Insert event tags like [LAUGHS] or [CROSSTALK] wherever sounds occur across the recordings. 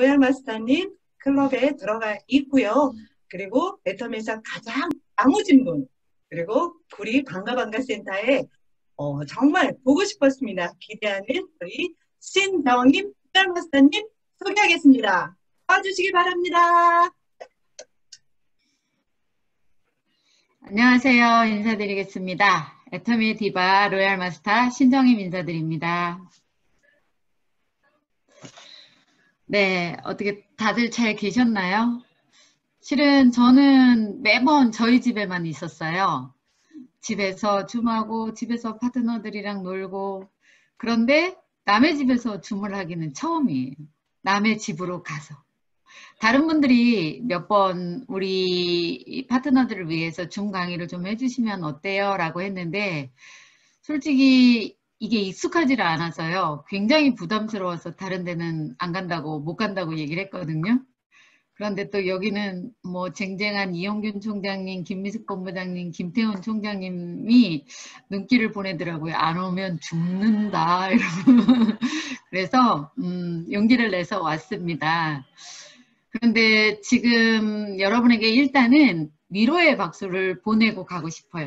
Royal Master님 클럽에 들어가 있고요. 그리고 애터미에서 가장 야무진 분 그리고 구리 반가반가 센터에 어, 정말 보고 싶었습니다. 기대하는 우리 신정임 Royal Master님 소개하겠습니다. 와주시기 바랍니다. 안녕하세요. 인사드리겠습니다. 애터미 디바 Royal Master 신정임 인사드립니다. 네, 어떻게 다들 잘 계셨나요? 실은 저는 매번 저희 집에만 있었어요. 집에서 줌하고 집에서 파트너들이랑 놀고 그런데 남의 집에서 줌을 하기는 처음이에요. 남의 집으로 가서. 다른 분들이 몇 번 우리 파트너들을 위해서 줌 강의를 좀 해주시면 어때요? 라고 했는데 솔직히 이게 익숙하지를 않아서요. 굉장히 부담스러워서 다른 데는 안 간다고 못 간다고 얘기를 했거든요. 그런데 또 여기는 뭐 쟁쟁한 이용균 총장님, 김미숙 본부장님, 김태훈 총장님이 눈길을 보내더라고요. 안 오면 죽는다. [LAUGHS] 그래서 음, 용기를 내서 왔습니다. 그런데 지금 여러분에게 일단은 위로의 박수를 보내고 가고 싶어요.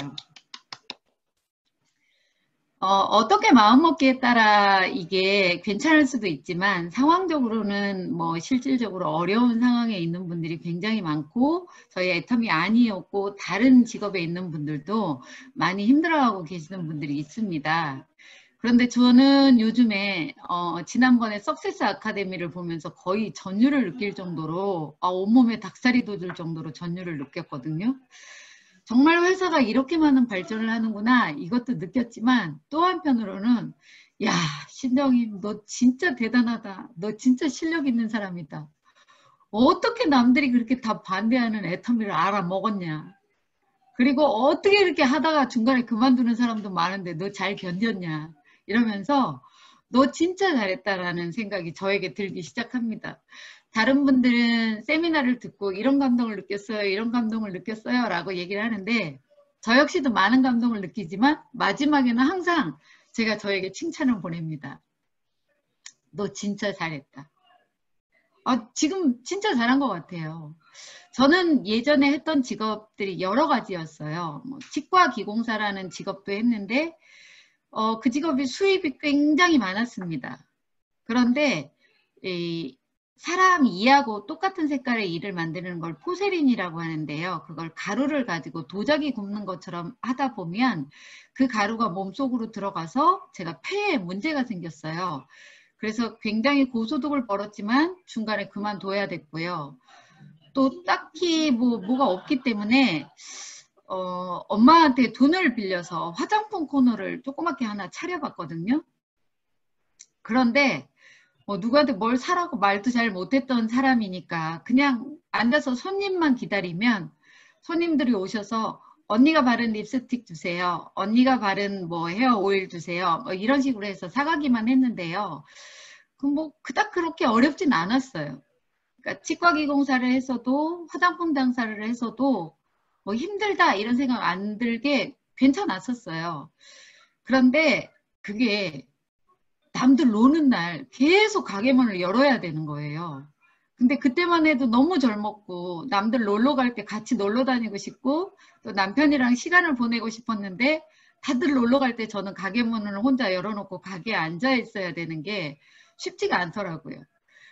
어, 떻게 마음먹기에 따라 이게 괜찮을 수도 있지만 상황적으로는 뭐 실질적으로 어려운 상황에 있는 분들이 굉장히 많고 저희 애텀이 아니었고 다른 직업에 있는 분들도 많이 힘들어하고 계시는 분들이 있습니다. 그런데 저는 요즘에 어, 지난번에 석세스 아카데미를 보면서 거의 전율을 느낄 정도로 아, 온몸에 닭살이 돋을 정도로 전율을 느꼈거든요. 정말 회사가 이렇게 많은 발전을 하는구나 이것도 느꼈지만 또 한편으로는 야 신정임 너 진짜 대단하다. 너 진짜 실력 있는 사람이다. 어떻게 남들이 그렇게 다 반대하는 애터미를 알아먹었냐. 그리고 어떻게 이렇게 하다가 중간에 그만두는 사람도 많은데 너 잘 견뎠냐. 이러면서 너 진짜 잘했다라는 생각이 저에게 들기 시작합니다. 다른 분들은 세미나를 듣고 이런 감동을 느꼈어요. 이런 감동을 느꼈어요. 라고 얘기를 하는데 저 역시도 많은 감동을 느끼지만 마지막에는 항상 제가 저에게 칭찬을 보냅니다. 너 진짜 잘했다. 아, 지금 진짜 잘한 것 같아요. 저는 예전에 했던 직업들이 여러 가지였어요. 뭐 치과 기공사라는 직업도 했는데 어, 그 직업이 수입이 굉장히 많았습니다. 그런데 이 사람 이하고 똑같은 색깔의 이를 만드는 걸 포세린이라고 하는데요. 그걸 가루를 가지고 도자기 굽는 것처럼 하다 보면 그 가루가 몸속으로 들어가서 제가 폐에 문제가 생겼어요. 그래서 굉장히 고소득을 벌었지만 중간에 그만둬야 됐고요. 또 딱히 뭐, 뭐가 없기 때문에 어, 엄마한테 돈을 빌려서 화장품 코너를 조그맣게 하나 차려봤거든요. 그런데 뭐 누구한테 뭘 사라고 말도 잘 못했던 사람이니까 그냥 앉아서 손님만 기다리면 손님들이 오셔서 언니가 바른 립스틱 주세요. 언니가 바른 뭐 헤어 오일 주세요. 뭐 이런 식으로 해서 사가기만 했는데요. 그뭐 그닥 그렇게 어렵진 않았어요. 그러니까 치과 기공사를 해서도 화장품 당사를 해서도 뭐 힘들다 이런 생각 안 들게 괜찮았었어요. 그런데 그게 남들 노는 날 계속 가게문을 열어야 되는 거예요. 근데 그때만 해도 너무 젊었고 남들 놀러 갈 때 같이 놀러 다니고 싶고 또 남편이랑 시간을 보내고 싶었는데 다들 놀러 갈 때 저는 가게 문을 혼자 열어놓고 가게에 앉아 있어야 되는 게 쉽지가 않더라고요.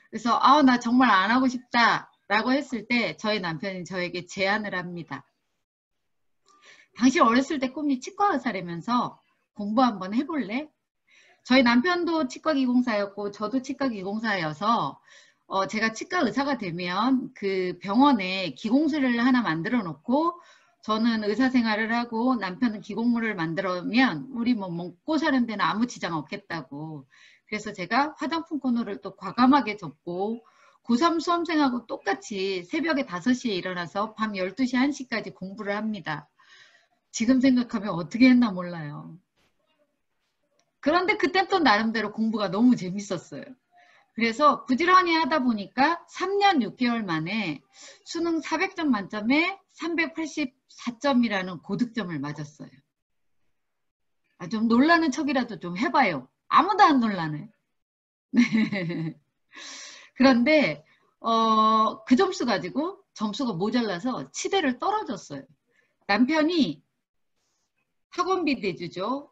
그래서 아 나 정말 안 하고 싶다 라고 했을 때 저희 남편이 저에게 제안을 합니다. 당신 어렸을 때 꿈이 치과 의사라면서 공부 한번 해볼래? 저희 남편도 치과 기공사였고 저도 치과 기공사여서 어, 제가 치과 의사가 되면 그 병원에 기공실을 하나 만들어 놓고 저는 의사 생활을 하고 남편은 기공물을 만들면 우리 뭐 먹고 사는 데는 아무 지장 없겠다고 그래서 제가 화장품 코너를 또 과감하게 접고 고3 수험생하고 똑같이 새벽에 5시에 일어나서 밤 12시 1시까지 공부를 합니다. 지금 생각하면 어떻게 했나 몰라요. 그런데 그땐 또 나름대로 공부가 너무 재밌었어요. 그래서 부지런히 하다 보니까 3년 6개월 만에 수능 400점 만점에 384점이라는 고득점을 맞았어요. 아, 좀 놀라는 척이라도 좀 해봐요. 아무도 안 놀라네. 네. [LAUGHS] 그런데 어, 그 점수 가지고 점수가 모자라서 치대를 떨어졌어요. 남편이 학원비 내주죠.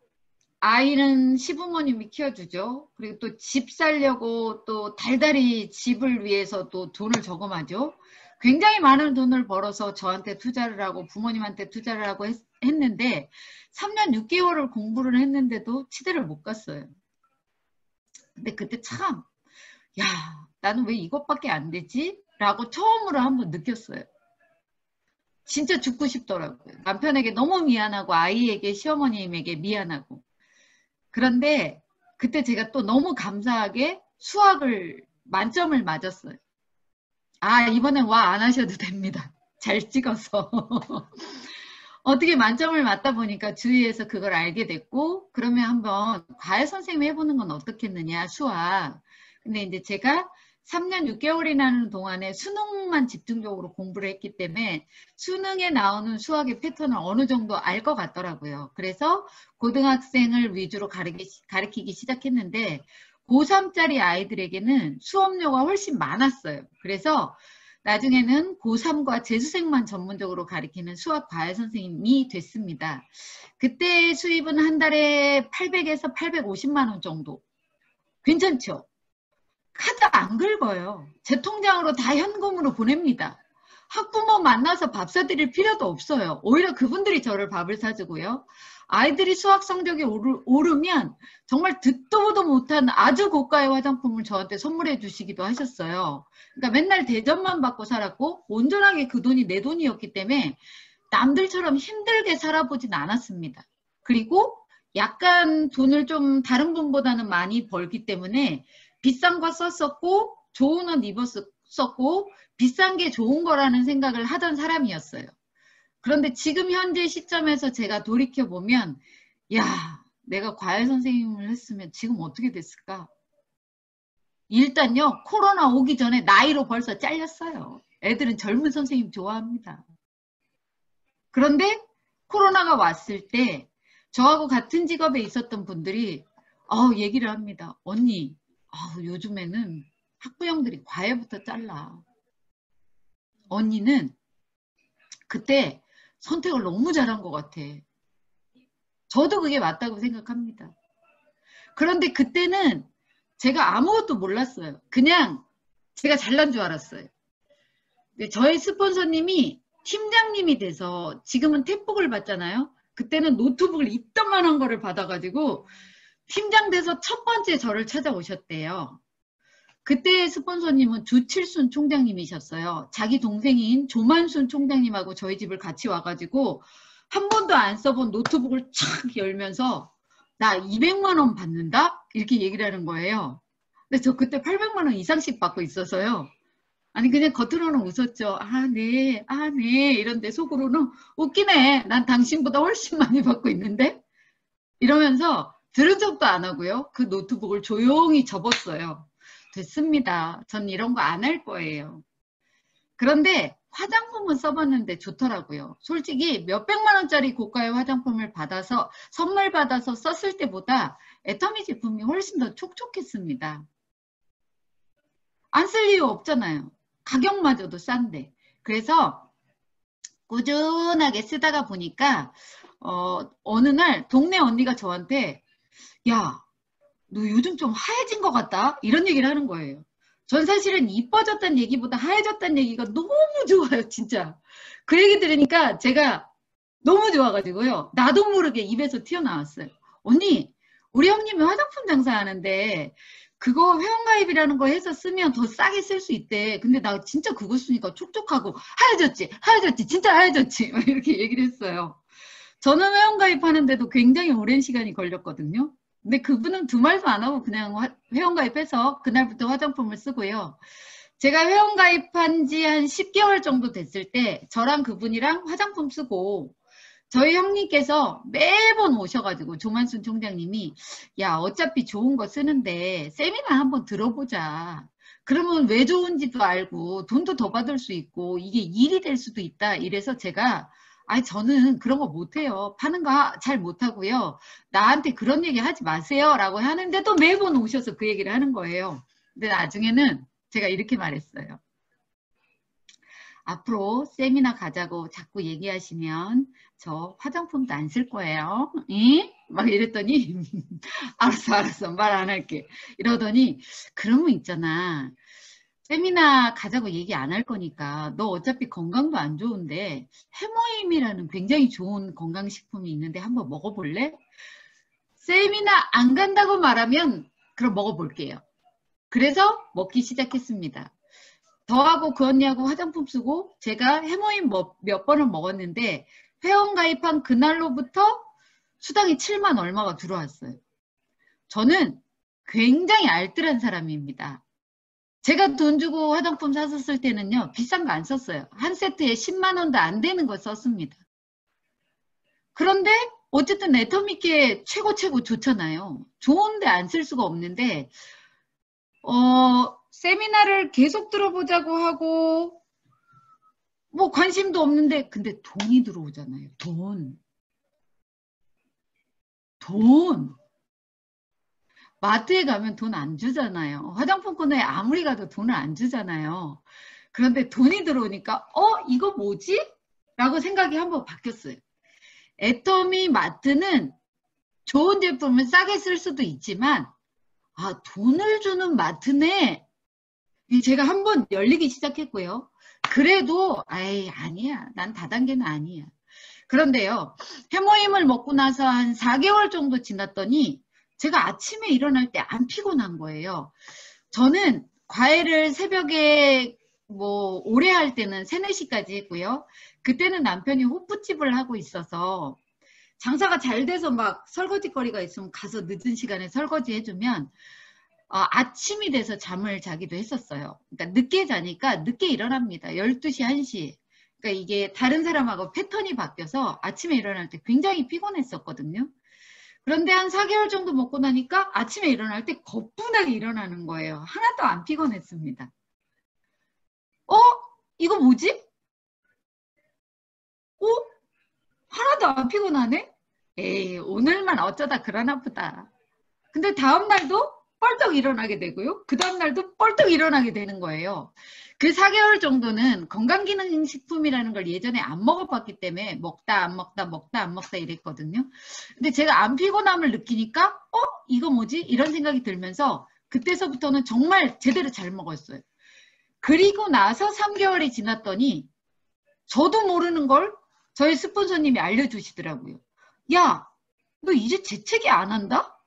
아이는 시부모님이 키워주죠. 그리고 또 집 살려고 또 달달이 집을 위해서 또 돈을 저금하죠. 굉장히 많은 돈을 벌어서 저한테 투자를 하고 부모님한테 투자를 하고 했, 했는데 3년 6개월을 공부를 했는데도 치대를 못 갔어요. 근데 그때 참, 야, 나는 왜 이것밖에 안 되지? 라고 처음으로 한번 느꼈어요. 진짜 죽고 싶더라고요. 남편에게 너무 미안하고 아이에게 시어머님에게 미안하고. 그런데 그때 제가 또 너무 감사하게 수학을 만점을 맞았어요. 아, 이번엔 와 안 하셔도 됩니다. [LAUGHS] 잘 찍어서. [LAUGHS] 어떻게 만점을 맞다 보니까 주위에서 그걸 알게 됐고, 그러면 한번 과외 선생님 해보는 건 어떻겠느냐, 수학. 근데 이제 제가 3년 6개월이라는 동안에 수능만 집중적으로 공부를 했기 때문에 수능에 나오는 수학의 패턴을 어느 정도 알 것 같더라고요. 그래서 고등학생을 위주로 가르기, 가르치기 시작했는데 고3짜리 아이들에게는 수업료가 훨씬 많았어요. 그래서 나중에는 고3과 재수생만 전문적으로 가르치는 수학 과외 선생님이 됐습니다. 그때 수입은 한 달에 800에서 850만 원 정도. 괜찮죠? 카드 안 긁어요. 제 통장으로 다 현금으로 보냅니다. 학부모 만나서 밥 사드릴 필요도 없어요. 오히려 그분들이 저를 밥을 사주고요. 아이들이 수학 성적이 오르, 오르 면 정말 듣도 보도 못한 아주 고가의 화장품을 저한테 선물해 주시기도 하셨어요. 그러니까 맨날 대접만 받고 살았고 온전하게 그 돈이 내 돈이었기 때문에 남들처럼 힘들게 살아보진 않았습니다. 그리고 약간 돈을 좀 다른 분보다는 많이 벌기 때문에 비싼 거 썼었고 좋은 옷 입었었고 비싼 게 좋은 거라는 생각을 하던 사람이었어요. 그런데 지금 현재 시점에서 제가 돌이켜 보면 야 내가 과외 선생님을 했으면 지금 어떻게 됐을까? 일단요 코로나 오기 전에 나이로 벌써 잘렸어요. 애들은 젊은 선생님 좋아합니다. 그런데 코로나가 왔을 때 저하고 같은 직업에 있었던 분들이 어, 얘기를 합니다. 언니 아우, 요즘에는 학부형들이 과외부터 잘라. 언니는 그때 선택을 너무 잘한 것 같아. 저도 그게 맞다고 생각합니다. 그런데 그때는 제가 아무것도 몰랐어요. 그냥 제가 잘난 줄 알았어요. 저의 스폰서님이 팀장님이 돼서 지금은 탭북을 받잖아요. 그때는 노트북을 이딴만한 거를 받아가지고 팀장 돼서 첫 번째 저를 찾아오셨대요. 그때 스폰서님은 조칠순 총장님이셨어요. 자기 동생인 조만순 총장님하고 저희 집을 같이 와가지고 한 번도 안 써본 노트북을 촥 열면서 나 200만 원 받는다? 이렇게 얘기를 하는 거예요. 근데 저 그때 800만 원 이상씩 받고 있어서요. 아니 그냥 겉으로는 웃었죠. 아 네, 아 네. 이런데 속으로는 웃기네. 난 당신보다 훨씬 많이 받고 있는데? 이러면서 들은 척도 안 하고요. 그 노트북을 조용히 접었어요. 됐습니다. 전 이런 거 안 할 거예요. 그런데 화장품은 써봤는데 좋더라고요. 솔직히 몇백만 원짜리 고가의 화장품을 받아서 선물 받아서 썼을 때보다 애터미 제품이 훨씬 더 촉촉했습니다. 안 쓸 이유 없잖아요. 가격마저도 싼데. 그래서 꾸준하게 쓰다가 보니까 어, 어느 날 동네 언니가 저한테 야, 너 요즘 좀 하얘진 것 같다? 이런 얘기를 하는 거예요. 전 사실은 이뻐졌다는 얘기보다 하얘졌다는 얘기가 너무 좋아요, 진짜. 그 얘기 들으니까 제가 너무 좋아가지고요. 나도 모르게 입에서 튀어나왔어요. 언니, 우리 형님이 화장품 장사하는데 그거 회원가입이라는 거 해서 쓰면 더 싸게 쓸 수 있대. 근데 나 진짜 그거 쓰니까 촉촉하고 하얘졌지, 하얘졌지, 진짜 하얘졌지. [LAUGHS] 이렇게 얘기를 했어요. 저는 회원가입하는데도 굉장히 오랜 시간이 걸렸거든요. 근데 그분은 두 말도 안 하고 그냥 회원가입해서 그날부터 화장품을 쓰고요. 제가 회원가입한 지 한 10개월 정도 됐을 때 저랑 그분이랑 화장품 쓰고 저희 형님께서 매번 오셔가지고 조만순 총장님이 야 어차피 좋은 거 쓰는데 세미나 한번 들어보자. 그러면 왜 좋은지도 알고 돈도 더 받을 수 있고 이게 일이 될 수도 있다. 이래서 제가 아니 저는 그런 거 못해요. 파는 거 잘 못하고요. 나한테 그런 얘기 하지 마세요. 라고 하는데도 매번 오셔서 그 얘기를 하는 거예요. 근데 나중에는 제가 이렇게 말했어요. 앞으로 세미나 가자고 자꾸 얘기하시면 저 화장품도 안 쓸 거예요. 응? 막 이랬더니 [LAUGHS] 알았어 알았어 말 안 할게. 이러더니 그러면 있잖아. 세미나 가자고 얘기 안 할 거니까 너 어차피 건강도 안 좋은데 해모임이라는 굉장히 좋은 건강식품이 있는데 한번 먹어볼래? 세미나 안 간다고 말하면 그럼 먹어볼게요. 그래서 먹기 시작했습니다. 저하고 그 언니하고 화장품 쓰고 제가 해모임 뭐, 몇 번을 먹었는데 회원 가입한 그날로부터 수당이 7만 얼마가 들어왔어요. 저는 굉장히 알뜰한 사람입니다. 제가 돈 주고 화장품 샀었을 때는요, 비싼 거 안 썼어요. 한 세트에 10만 원도 안 되는 거 썼습니다. 그런데 어쨌든 애터미게 최고 최고 좋잖아요. 좋은데 안 쓸 수가 없는데 어, 세미나를 계속 들어보자고 하고 뭐 관심도 없는데 근데 돈이 들어오잖아요. 돈. 돈. 마트에 가면 돈 안 주잖아요. 화장품 코너에 아무리 가도 돈을 안 주잖아요. 그런데 돈이 들어오니까 어 이거 뭐지? 라고 생각이 한번 바뀌었어요. 애터미 마트는 좋은 제품을 싸게 쓸 수도 있지만 아 돈을 주는 마트네 제가 한번 열리기 시작했고요. 그래도 아이 아니야 난 다단계는 아니야. 그런데요 해모임을 먹고 나서 한 4개월 정도 지났더니 제가 아침에 일어날 때 안 피곤한 거예요. 저는 과외를 새벽에 뭐 오래 할 때는 3, 4시까지 했고요. 그때는 남편이 호프집을 하고 있어서 장사가 잘 돼서 막 설거지 거리가 있으면 가서 늦은 시간에 설거지 해주면 어, 아침이 돼서 잠을 자기도 했었어요. 그러니까 늦게 자니까 늦게 일어납니다. 12시, 1시. 그러니까 이게 다른 사람하고 패턴이 바뀌어서 아침에 일어날 때 굉장히 피곤했었거든요. 그런데 한 4개월 정도 먹고 나니까 아침에 일어날 때 거뿐하게 일어나는 거예요. 하나도 안 피곤했습니다. 어? 이거 뭐지? 어? 하나도 안 피곤하네? 에이, 오늘만 어쩌다 그러나 보다. 근데 다음날도 뻘떡 일어나게 되고요. 그 다음날도 뻘떡 일어나게 되는 거예요. 그 4개월 정도는 건강기능식품이라는 걸 예전에 안 먹어봤기 때문에 먹다 안 먹다 먹다 안 먹다 이랬거든요. 근데 제가 안 피곤함을 느끼니까 어? 이거 뭐지? 이런 생각이 들면서 그때서부터는 정말 제대로 잘 먹었어요. 그리고 나서 3개월이 지났더니 저도 모르는 걸 저희 스폰서님이 알려주시더라고요. 야, 너 이제 재채기 안 한다?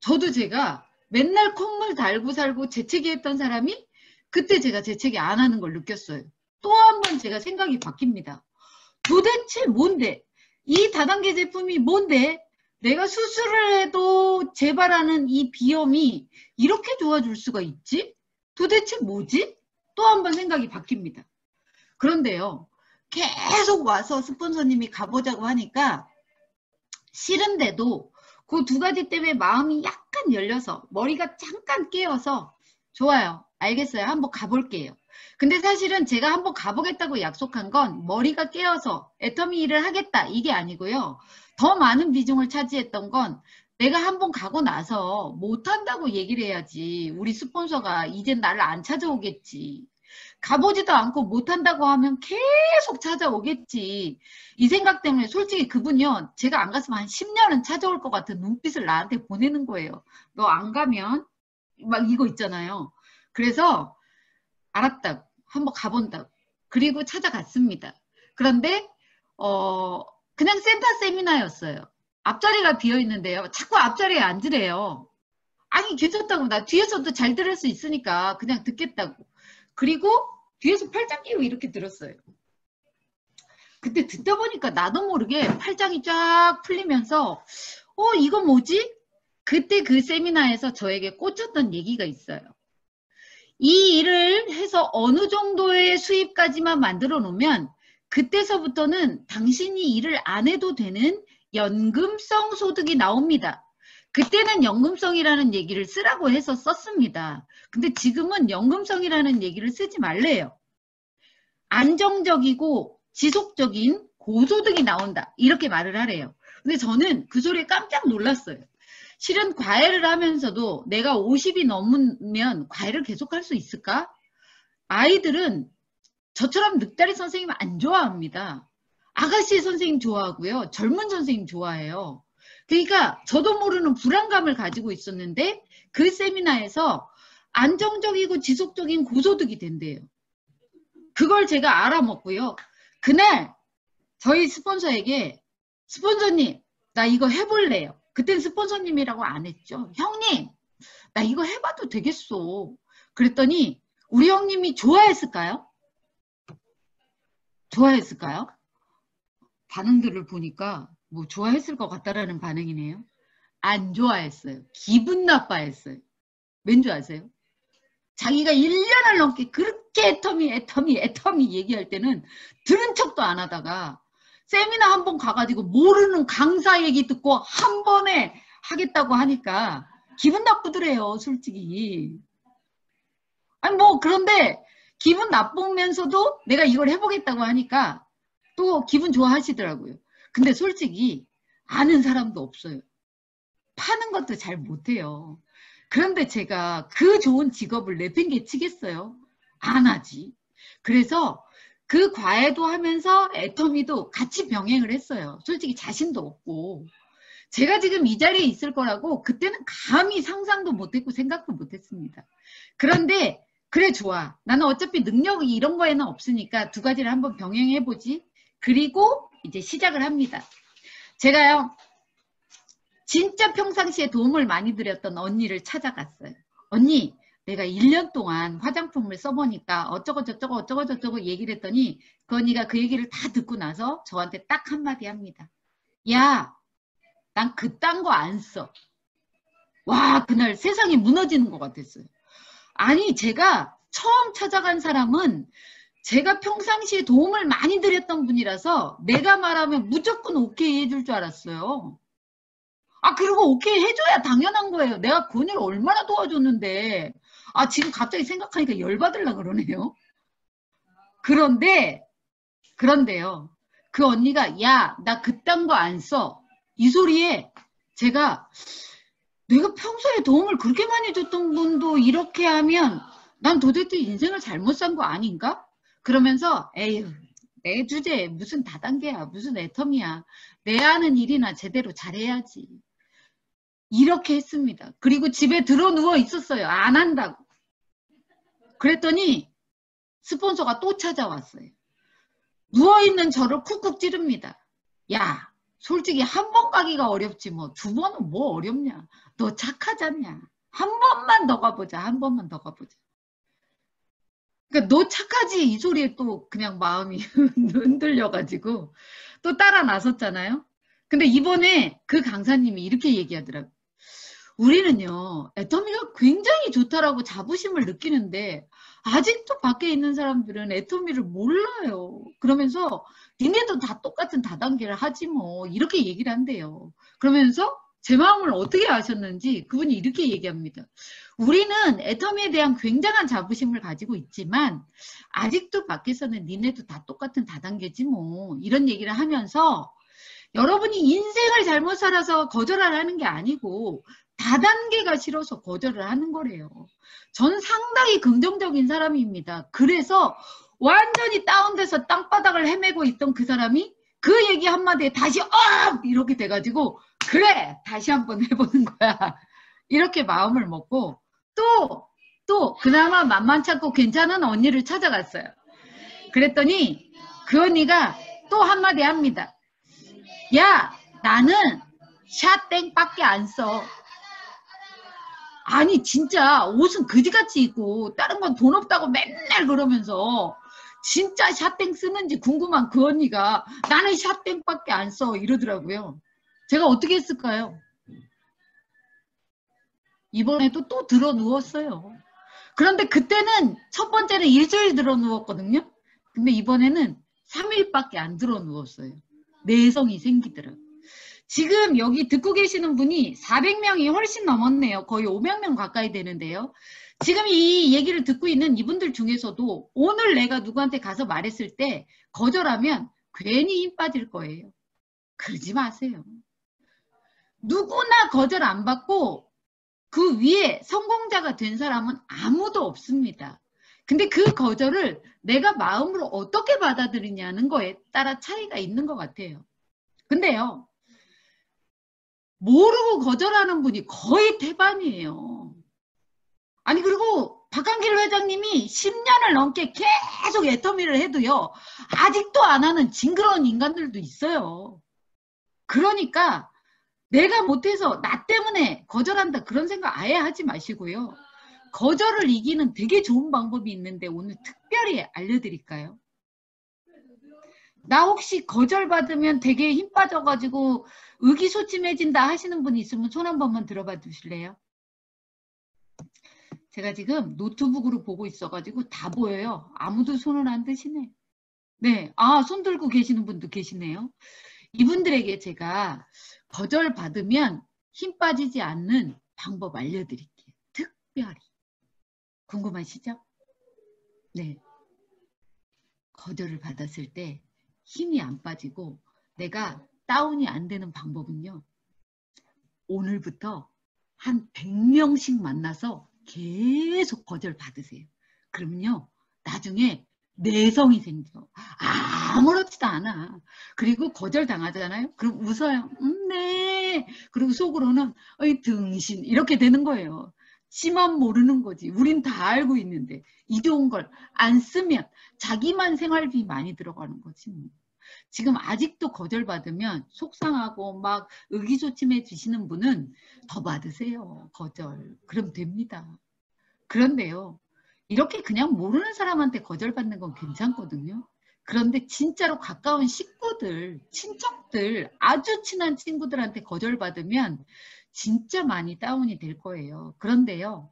저도 제가 맨날 콧물 달고 살고 재채기 했던 사람이 그때 제가 재채기 안 하는 걸 느꼈어요. 또 한 번 제가 생각이 바뀝니다. 도대체 뭔데? 이 다단계 제품이 뭔데? 내가 수술을 해도 재발하는 이 비염이 이렇게 좋아질 수가 있지? 도대체 뭐지? 또 한 번 생각이 바뀝니다. 그런데요. 계속 와서 스폰서님이 가보자고 하니까 싫은데도 그 두 가지 때문에 마음이 약간 열려서 머리가 잠깐 깨어서 좋아요. 알겠어요. 한번 가볼게요. 근데 사실은 제가 한번 가보겠다고 약속한 건 머리가 깨어서 애터미 일을 하겠다 이게 아니고요. 더 많은 비중을 차지했던 건 내가 한번 가고 나서 못한다고 얘기를 해야지 우리 스폰서가 이젠 나를 안 찾아오겠지. 가보지도 않고 못한다고 하면 계속 찾아오겠지. 이 생각 때문에 솔직히 그분이요. 제가 안 갔으면 한 10년은 찾아올 것 같은 눈빛을 나한테 보내는 거예요. 너 안 가면 막 이거 있잖아요. 그래서 알았다. 한번 가본다. 그리고 찾아갔습니다. 그런데 어 그냥 센터 세미나였어요. 앞자리가 비어 있는데요. 자꾸 앞자리에 앉으래요. 아니 괜찮다고 나 뒤에서도 잘 들을 수 있으니까 그냥 듣겠다고. 그리고 뒤에서 팔짱 끼고 이렇게 들었어요. 그때 듣다 보니까 나도 모르게 팔짱이 쫙 풀리면서 어 이거 뭐지? 그때 그 세미나에서 저에게 꽂혔던 얘기가 있어요. 이 일을 해서 어느 정도의 수입까지만 만들어 놓으면 그때서부터는 당신이 일을 안 해도 되는 연금성 소득이 나옵니다. 그때는 연금성이라는 얘기를 쓰라고 해서 썼습니다. 근데 지금은 연금성이라는 얘기를 쓰지 말래요. 안정적이고 지속적인 고소득이 나온다. 이렇게 말을 하래요. 근데 저는 그 소리에 깜짝 놀랐어요. 실은 과외를 하면서도 내가 50이 넘으면 과외를 계속할 수 있을까? 아이들은 저처럼 늑다리 선생님 안 좋아합니다. 아가씨 선생님 좋아하고요. 젊은 선생님 좋아해요. 그러니까 저도 모르는 불안감을 가지고 있었는데 그 세미나에서 안정적이고 지속적인 고소득이 된대요. 그걸 제가 알아먹고요. 그날 저희 스폰서에게 스폰서님 나 이거 해볼래요. 그땐 스폰서님이라고 안 했죠. 형님 나 이거 해봐도 되겠어. 그랬더니 우리 형님이 좋아했을까요? 좋아했을까요? 반응들을 보니까 뭐 좋아했을 것 같다라는 반응이네요. 안 좋아했어요. 기분 나빠했어요. 왠지 아세요? 자기가 1년을 넘게 그렇게 애터미 애터미 애터미 얘기할 때는 들은 척도 안 하다가 세미나 한 번 가가지고 모르는 강사 얘기 듣고 한 번에 하겠다고 하니까 기분 나쁘더래요 솔직히 아니 뭐 그런데 기분 나쁘면서도 내가 이걸 해보겠다고 하니까 또 기분 좋아하시더라고요 근데 솔직히 아는 사람도 없어요 파는 것도 잘 못해요 그런데 제가 그 좋은 직업을 내팽개치겠어요? 안 하지. 그래서 그 과외도 하면서 애터미도 같이 병행을 했어요. 솔직히 자신도 없고. 제가 지금 이 자리에 있을 거라고 그때는 감히 상상도 못했고 생각도 못했습니다. 그런데 그래 좋아. 나는 어차피 능력이 이런 거에는 없으니까 두 가지를 한번 병행해보지. 그리고 이제 시작을 합니다. 제가요 진짜 평상시에 도움을 많이 드렸던 언니를 찾아갔어요. 언니, 내가 1년 동안 화장품을 써보니까 어쩌고 저쩌고 어쩌고 저쩌고 얘기를 했더니 그 언니가 그 얘기를 다 듣고 나서 저한테 딱 한마디 합니다. 야, 난 그딴 거 안 써. 와, 그날 세상이 무너지는 것 같았어요. 아니, 제가 처음 찾아간 사람은 제가 평상시에 도움을 많이 드렸던 분이라서 내가 말하면 무조건 오케이 해줄 줄 알았어요. 아, 그리고 오케이 해줘야 당연한 거예요. 내가 그 언니를 얼마나 도와줬는데. 아, 지금 갑자기 생각하니까 열받을라 그러네요. 그런데, 그런데요. 그 언니가, 야, 나 그딴 거 안 써. 이 소리에 제가, 내가 평소에 도움을 그렇게 많이 줬던 분도 이렇게 하면 난 도대체 인생을 잘못 산 거 아닌가? 그러면서, 에휴, 내 주제에 무슨 다단계야, 무슨 애텀이야. 내 하는 일이나 제대로 잘해야지. 이렇게 했습니다. 그리고 집에 들어 누워 있었어요. 안 한다고. 그랬더니 스폰서가 또 찾아왔어요. 누워있는 저를 쿡쿡 찌릅니다. 야, 솔직히 한 번 가기가 어렵지 뭐 두 번은 뭐 어렵냐. 너 착하잖냐. 한 번만 더 가보자. 한 번만 더 가보자. 그러니까 너 착하지 이 소리에 또 그냥 마음이 [LAUGHS] 흔들려가지고 또 따라 나섰잖아요. 근데 이번에 그 강사님이 이렇게 얘기하더라고요. 우리는요, 애터미가 굉장히 좋다라고 자부심을 느끼는데, 아직도 밖에 있는 사람들은 애터미를 몰라요. 그러면서, 니네도 다 똑같은 다단계를 하지 뭐, 이렇게 얘기를 한대요. 그러면서, 제 마음을 어떻게 아셨는지 그분이 이렇게 얘기합니다. 우리는 애터미에 대한 굉장한 자부심을 가지고 있지만 아직도 밖에서는 니네도 다 똑같은 다단계지 뭐 이런 얘기를 하면서 여러분이 인생을 잘못 살아서 거절하라는 게 아니고 다단계가 싫어서 거절을 하는 거래요. 전 상당히 긍정적인 사람입니다. 그래서 완전히 다운돼서 땅바닥을 헤매고 있던 그 사람이 그 얘기 한마디에 다시 어! 이렇게 돼가지고 그래 다시 한번 [LAUGHS] 해보는 거야. 이렇게 마음을 먹고 또 또 그나마 만만찮고 괜찮은 언니를 찾아갔어요. 그랬더니 그 언니가 또 한마디 합니다. 야 나는 샷땡밖에 안 써. 아니 진짜 옷은 그지같이 입고 다른 건 돈 없다고 맨날 그러면서 진짜 샷땡 쓰는지 궁금한 그 언니가 나는 샷땡밖에 안 써 이러더라고요. 제가 어떻게 했을까요? 이번에도 또 들어 누웠어요. 그런데 그때는 첫 번째는 일주일 들어 누웠거든요. 근데 이번에는 3일밖에 안 들어 누웠어요. 내성이 생기더라고요. 지금 여기 듣고 계시는 분이 400명이 훨씬 넘었네요. 거의 500명 가까이 되는데요. 지금 이 얘기를 듣고 있는 이분들 중에서도 오늘 내가 누구한테 가서 말했을 때 거절하면 괜히 힘 빠질 거예요. 그러지 마세요. 누구나 거절 안 받고 그 위에 성공자가 된 사람은 아무도 없습니다. 근데 그 거절을 내가 마음으로 어떻게 받아들이냐는 거에 따라 차이가 있는 것 같아요. 근데요, 모르고 거절하는 분이 거의 태반이에요. 아니, 그리고 박한길 회장님이 10년을 넘게 계속 애터미를 해도요, 아직도 안 하는 징그러운 인간들도 있어요. 그러니까 내가 못해서 나 때문에 거절한다 그런 생각 아예 하지 마시고요. 거절을 이기는 되게 좋은 방법이 있는데 오늘 특별히 알려드릴까요? 나 혹시 거절받으면 되게 힘 빠져가지고 의기소침해진다 하시는 분이 있으면 손 한 번만 들어봐 주실래요? 제가 지금 노트북으로 보고 있어가지고 다 보여요. 아무도 손을 안 드시네. 네, 아, 손 들고 계시는 분도 계시네요. 이분들에게 제가 거절받으면 힘 빠지지 않는 방법 알려드릴게요. 특별히. 궁금하시죠? 네. 거절을 받았을 때 힘이 안 빠지고 내가 다운이 안 되는 방법은요. 오늘부터 한 100명씩 만나서 계속 거절 받으세요. 그러면요. 나중에 내성이 생겨. 아무렇지도 않아. 그리고 거절 당하잖아요. 그럼 웃어요. 음, 네. 그리고 속으로는 어이 등신 이렇게 되는 거예요. 지만 모르는 거지. 우린 다 알고 있는데 이 좋은 걸안 쓰면 자기만 생활비 많이 들어가는 거지. 뭐. 지금 아직도 거절받으면 속상하고 막 의기소침해 지시는 분은 더 받으세요. 거절. 그럼 됩니다. 그런데요. 이렇게 그냥 모르는 사람한테 거절받는 건 괜찮거든요. 그런데 진짜로 가까운 식구들, 친척들, 아주 친한 친구들한테 거절받으면 진짜 많이 다운이 될 거예요. 그런데요.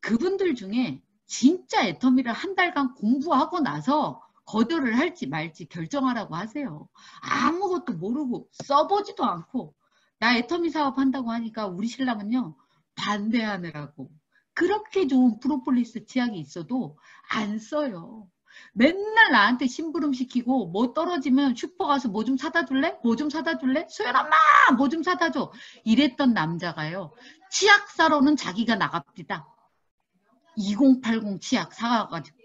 그분들 중에 진짜 애터미를 한 달간 공부하고 나서 거절을 할지 말지 결정하라고 하세요. 아무것도 모르고 써보지도 않고 나 애터미 사업 한다고 하니까 우리 신랑은요 반대하느라고 그렇게 좋은 프로폴리스 치약이 있어도 안 써요. 맨날 나한테 심부름 시키고 뭐 떨어지면 슈퍼 가서 뭐 좀 사다 줄래? 뭐 좀 사다 줄래? 소연 엄마 뭐 좀 사다 줘. 이랬던 남자가요. 치약 사러는 자기가 나갑니다. 2080 치약 사가지고.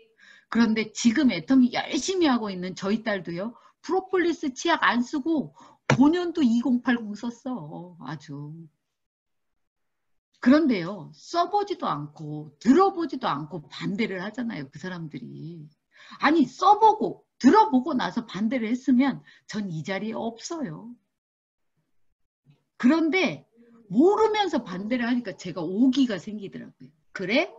그런데 지금 애터미 열심히 하고 있는 저희 딸도요. 프로폴리스 치약 안 쓰고 5년도 2080 썼어. 아주. 그런데요, 써보지도 않고, 들어보지도 않고 반대를 하잖아요, 그 사람들이. 아니, 써보고, 들어보고 나서 반대를 했으면 전 이 자리에 없어요. 그런데, 모르면서 반대를 하니까 제가 오기가 생기더라고요. 그래?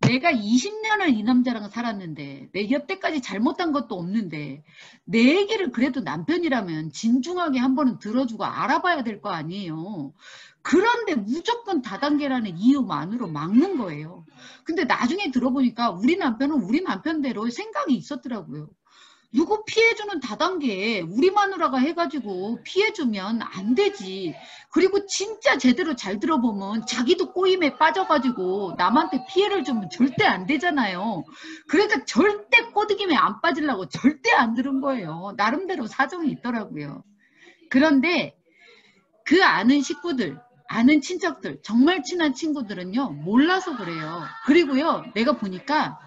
내가 20년을 이 남자랑 살았는데 내 여태까지 잘못한 것도 없는데 내 얘기를 그래도 남편이라면 진중하게 한 번은 들어주고 알아봐야 될 거 아니에요. 그런데 무조건 다단계라는 이유만으로 막는 거예요. 근데 나중에 들어보니까 우리 남편은 우리 남편대로 생각이 있었더라고요. 누구 피해주는 다단계에 우리 마누라가 해가지고 피해주면 안 되지. 그리고 진짜 제대로 잘 들어보면 자기도 꼬임에 빠져가지고 남한테 피해를 주면 절대 안 되잖아요. 그러니까 절대 꼬드김에 안 빠지려고 절대 안 들은 거예요. 나름대로 사정이 있더라고요. 그런데 그 아는 식구들, 아는 친척들, 정말 친한 친구들은요, 몰라서 그래요. 그리고요, 내가 보니까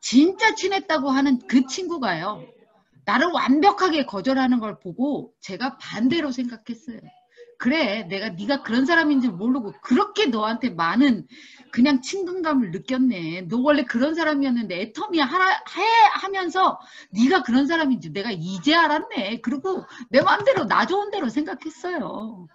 진짜 친했다고 하는 그 친구가요. 나를 완벽하게 거절하는 걸 보고 제가 반대로 생각했어요. 그래 내가 네가 그런 사람인 줄 모르고 그렇게 너한테 많은 그냥 친근감을 느꼈네. 너 원래 그런 사람이었는데 애터미 하라, 해 하면서 네가 그런 사람인 줄 내가 이제 알았네. 그리고 내 마음대로 나 좋은 대로 생각했어요.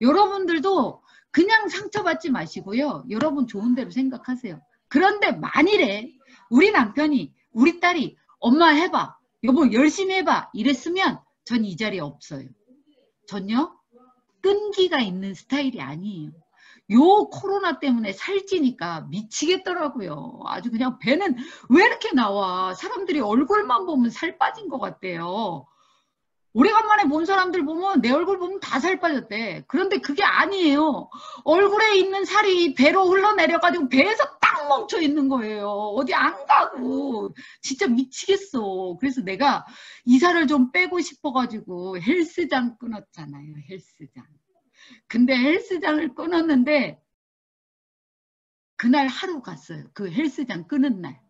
여러분들도 그냥 상처받지 마시고요. 여러분 좋은 대로 생각하세요. 그런데 만일에 우리 남편이 우리 딸이 엄마 해봐 여보 열심히 해봐 이랬으면 전 이 자리에 없어요. 전요 끈기가 있는 스타일이 아니에요. 요 코로나 때문에 살찌니까 미치겠더라고요. 아주 그냥 배는 왜 이렇게 나와? 사람들이 얼굴만 보면 살 빠진 것 같대요. 오래간만에 본 사람들 보면 내 얼굴 보면 다 살 빠졌대. 그런데 그게 아니에요. 얼굴에 있는 살이 배로 흘러내려가지고 배에서 딱 멈춰 있는 거예요. 어디 안 가고. 진짜 미치겠어. 그래서 내가 이사를 좀 빼고 싶어가지고 헬스장 끊었잖아요. 헬스장. 근데 헬스장을 끊었는데 그날 하루 갔어요. 그 헬스장 끄는 날.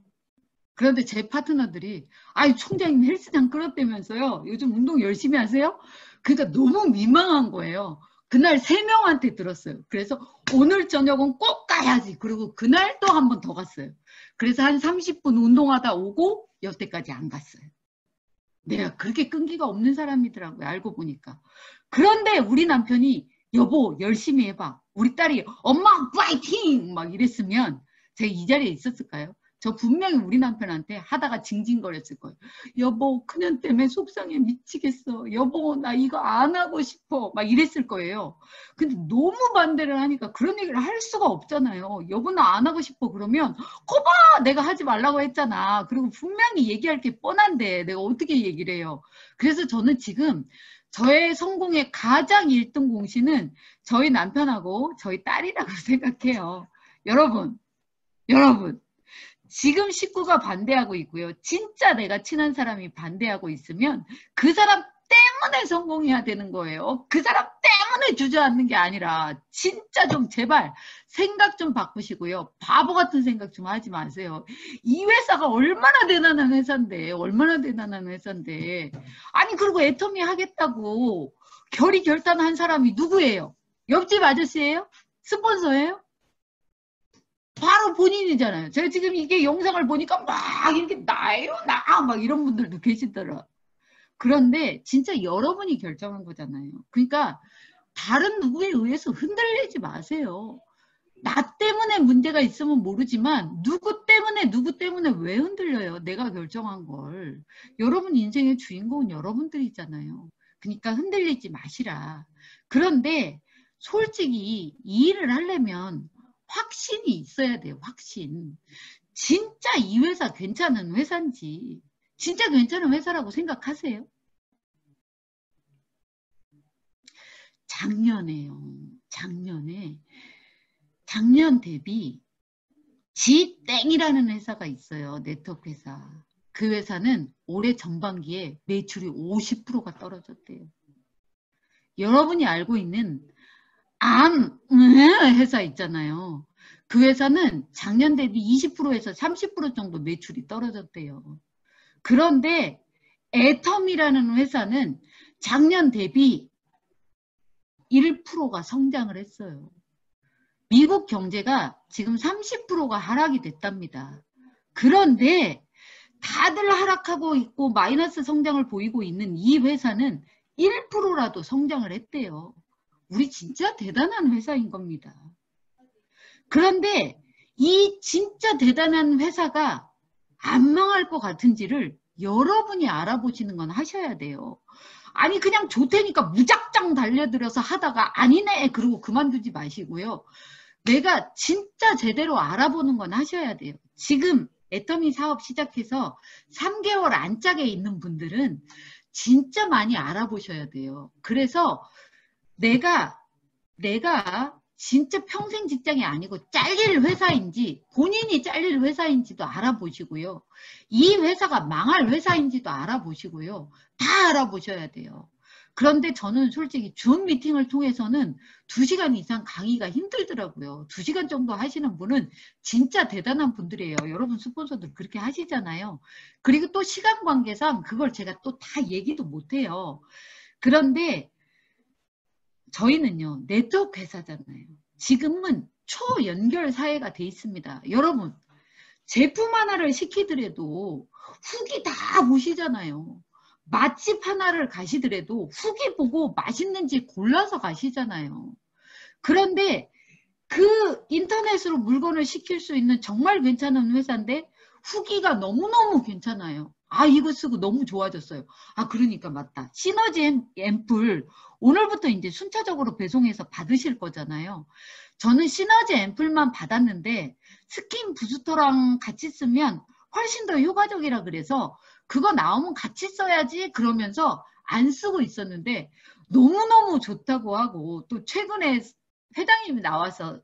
그런데 제 파트너들이 아이 총장님 헬스장 끌었다면서요. 요즘 운동 열심히 하세요? 그러니까 너무 민망한 거예요. 그날 세 명한테 들었어요. 그래서 오늘 저녁은 꼭 가야지. 그리고 그날 또 한 번 더 갔어요. 그래서 한 30분 운동하다 오고 여태까지 안 갔어요. 내가 그렇게 끈기가 없는 사람이더라고요. 알고 보니까. 그런데 우리 남편이 여보 열심히 해봐. 우리 딸이 엄마 파이팅! 막 이랬으면 제가 이 자리에 있었을까요? 저 분명히 우리 남편한테 하다가 징징거렸을 거예요. 여보, 그년 때문에 속상해 미치겠어. 여보, 나 이거 안 하고 싶어. 막 이랬을 거예요. 근데 너무 반대를 하니까 그런 얘기를 할 수가 없잖아요. 여보, 나 안 하고 싶어. 그러면, 거봐! 내가 하지 말라고 했잖아. 그리고 분명히 얘기할 게 뻔한데 내가 어떻게 얘기를 해요. 그래서 저는 지금 저의 성공의 가장 1등 공신은 저희 남편하고 저희 딸이라고 [LAUGHS] 생각해요. 여러분, 여러분. 지금 식구가 반대하고 있고요. 진짜 내가 친한 사람이 반대하고 있으면 그 사람 때문에 성공해야 되는 거예요. 그 사람 때문에 주저앉는 게 아니라 진짜 좀 제발 생각 좀 바꾸시고요. 바보 같은 생각 좀 하지 마세요. 이 회사가 얼마나 대단한 회사인데 얼마나 대단한 회사인데 아니 그리고 애터미 하겠다고 결의 결단한 사람이 누구예요? 옆집 아저씨예요? 스폰서예요? 바로 본인이잖아요. 제가 지금 이게 영상을 보니까 막 이렇게 나요, 나, 막 이런 분들도 계시더라. 그런데 진짜 여러분이 결정한 거잖아요. 그러니까 다른 누구에 의해서 흔들리지 마세요. 나 때문에 문제가 있으면 모르지만 누구 때문에 누구 때문에 왜 흔들려요? 내가 결정한 걸. 여러분 인생의 주인공은 여러분들이잖아요. 그러니까 흔들리지 마시라. 그런데 솔직히 이 일을 하려면 확신이 있어야 돼요. 확신. 진짜 이 회사 괜찮은 회사인지 진짜 괜찮은 회사라고 생각하세요? 작년에요. 작년에 작년 대비 지땡이라는 회사가 있어요. 네트워크 회사. 그 회사는 올해 전반기에 매출이 50%가 떨어졌대요. 여러분이 알고 있는 암 회사 있잖아요. 그 회사는 작년 대비 20%에서 30% 정도 매출이 떨어졌대요. 그런데 애텀이라는 회사는 작년 대비 1%가 성장을 했어요. 미국 경제가 지금 30%가 하락이 됐답니다. 그런데 다들 하락하고 있고 마이너스 성장을 보이고 있는 이 회사는 1%라도 성장을 했대요. 우리 진짜 대단한 회사인 겁니다. 그런데 이 진짜 대단한 회사가 안 망할 것 같은지를 여러분이 알아보시는 건 하셔야 돼요. 아니 그냥 좋대니까 무작정 달려들어서 하다가 아니네 그러고 그만두지 마시고요. 내가 진짜 제대로 알아보는 건 하셔야 돼요. 지금 애터미 사업 시작해서 3개월 안짝에 있는 분들은 진짜 많이 알아보셔야 돼요. 그래서 내가 내가 진짜 평생 직장이 아니고 잘릴 회사인지 본인이 잘릴 회사인지도 알아보시고요. 이 회사가 망할 회사인지도 알아보시고요. 다 알아보셔야 돼요. 그런데 저는 솔직히 줌 미팅을 통해서는 2시간 이상 강의가 힘들더라고요. 2시간 정도 하시는 분은 진짜 대단한 분들이에요. 여러분 스폰서들 그렇게 하시잖아요. 그리고 또 시간 관계상 그걸 제가 또 다 얘기도 못해요. 그런데 저희는요, 네트워크 회사잖아요. 지금은 초연결 사회가 돼 있습니다. 여러분, 제품 하나를 시키더라도 후기 다 보시잖아요. 맛집 하나를 가시더라도 후기 보고 맛있는지 골라서 가시잖아요. 그런데 그 인터넷으로 물건을 시킬 수 있는 정말 괜찮은 회사인데 후기가 너무너무 괜찮아요. 아 이거 쓰고 너무 좋아졌어요. 아 그러니까 맞다. 시너지 앰플 오늘부터 이제 순차적으로 배송해서 받으실 거잖아요. 저는 synergy ampoule만 받았는데 skin booster랑 같이 쓰면 훨씬 더 효과적이라 그래서 그거 나오면 같이 써야지 그러면서 안 쓰고 있었는데 너무너무 좋다고 하고 또 최근에 회장님이 나와서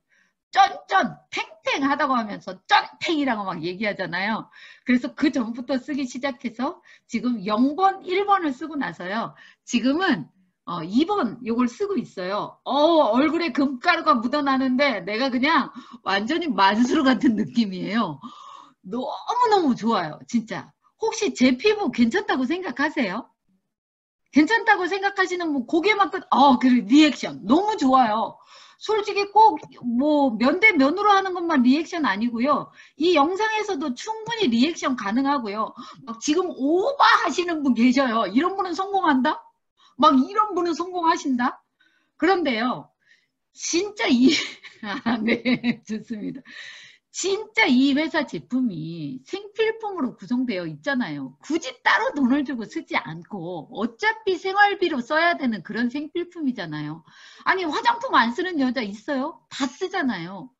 쫀쫀 탱탱 하다고 하면서 쫀탱이라고 막 얘기하잖아요. 그래서 그 전부터 쓰기 시작해서 지금 0번, 1번을 쓰고 나서요. 지금은 어, 2번 요걸 쓰고 있어요. 어, 얼굴에 금가루가 묻어나는데 내가 그냥 완전히 만수르 같은 느낌이에요. 너무너무 좋아요. 진짜. 혹시 제 피부 괜찮다고 생각하세요? 괜찮다고 생각하시는 분 고개만 끄덕, 어, 그 리액션. 너무 좋아요. 솔직히 꼭 뭐 면 대 면으로 하는 것만 리액션 아니고요. 이 영상에서도 충분히 리액션 가능하고요. 막 지금 오바 하시는 분 계셔요. 이런 분은 성공한다? 막 이런 분은 성공하신다? 그런데요. 진짜 이, [LAUGHS] 아, 네, 좋습니다. 진짜 이 회사 제품이 생필품으로 구성되어 있잖아요. 굳이 따로 돈을 주고 쓰지 않고 어차피 생활비로 써야 되는 그런 생필품이잖아요. 아니 화장품 안 쓰는 여자 있어요? 다 쓰잖아요.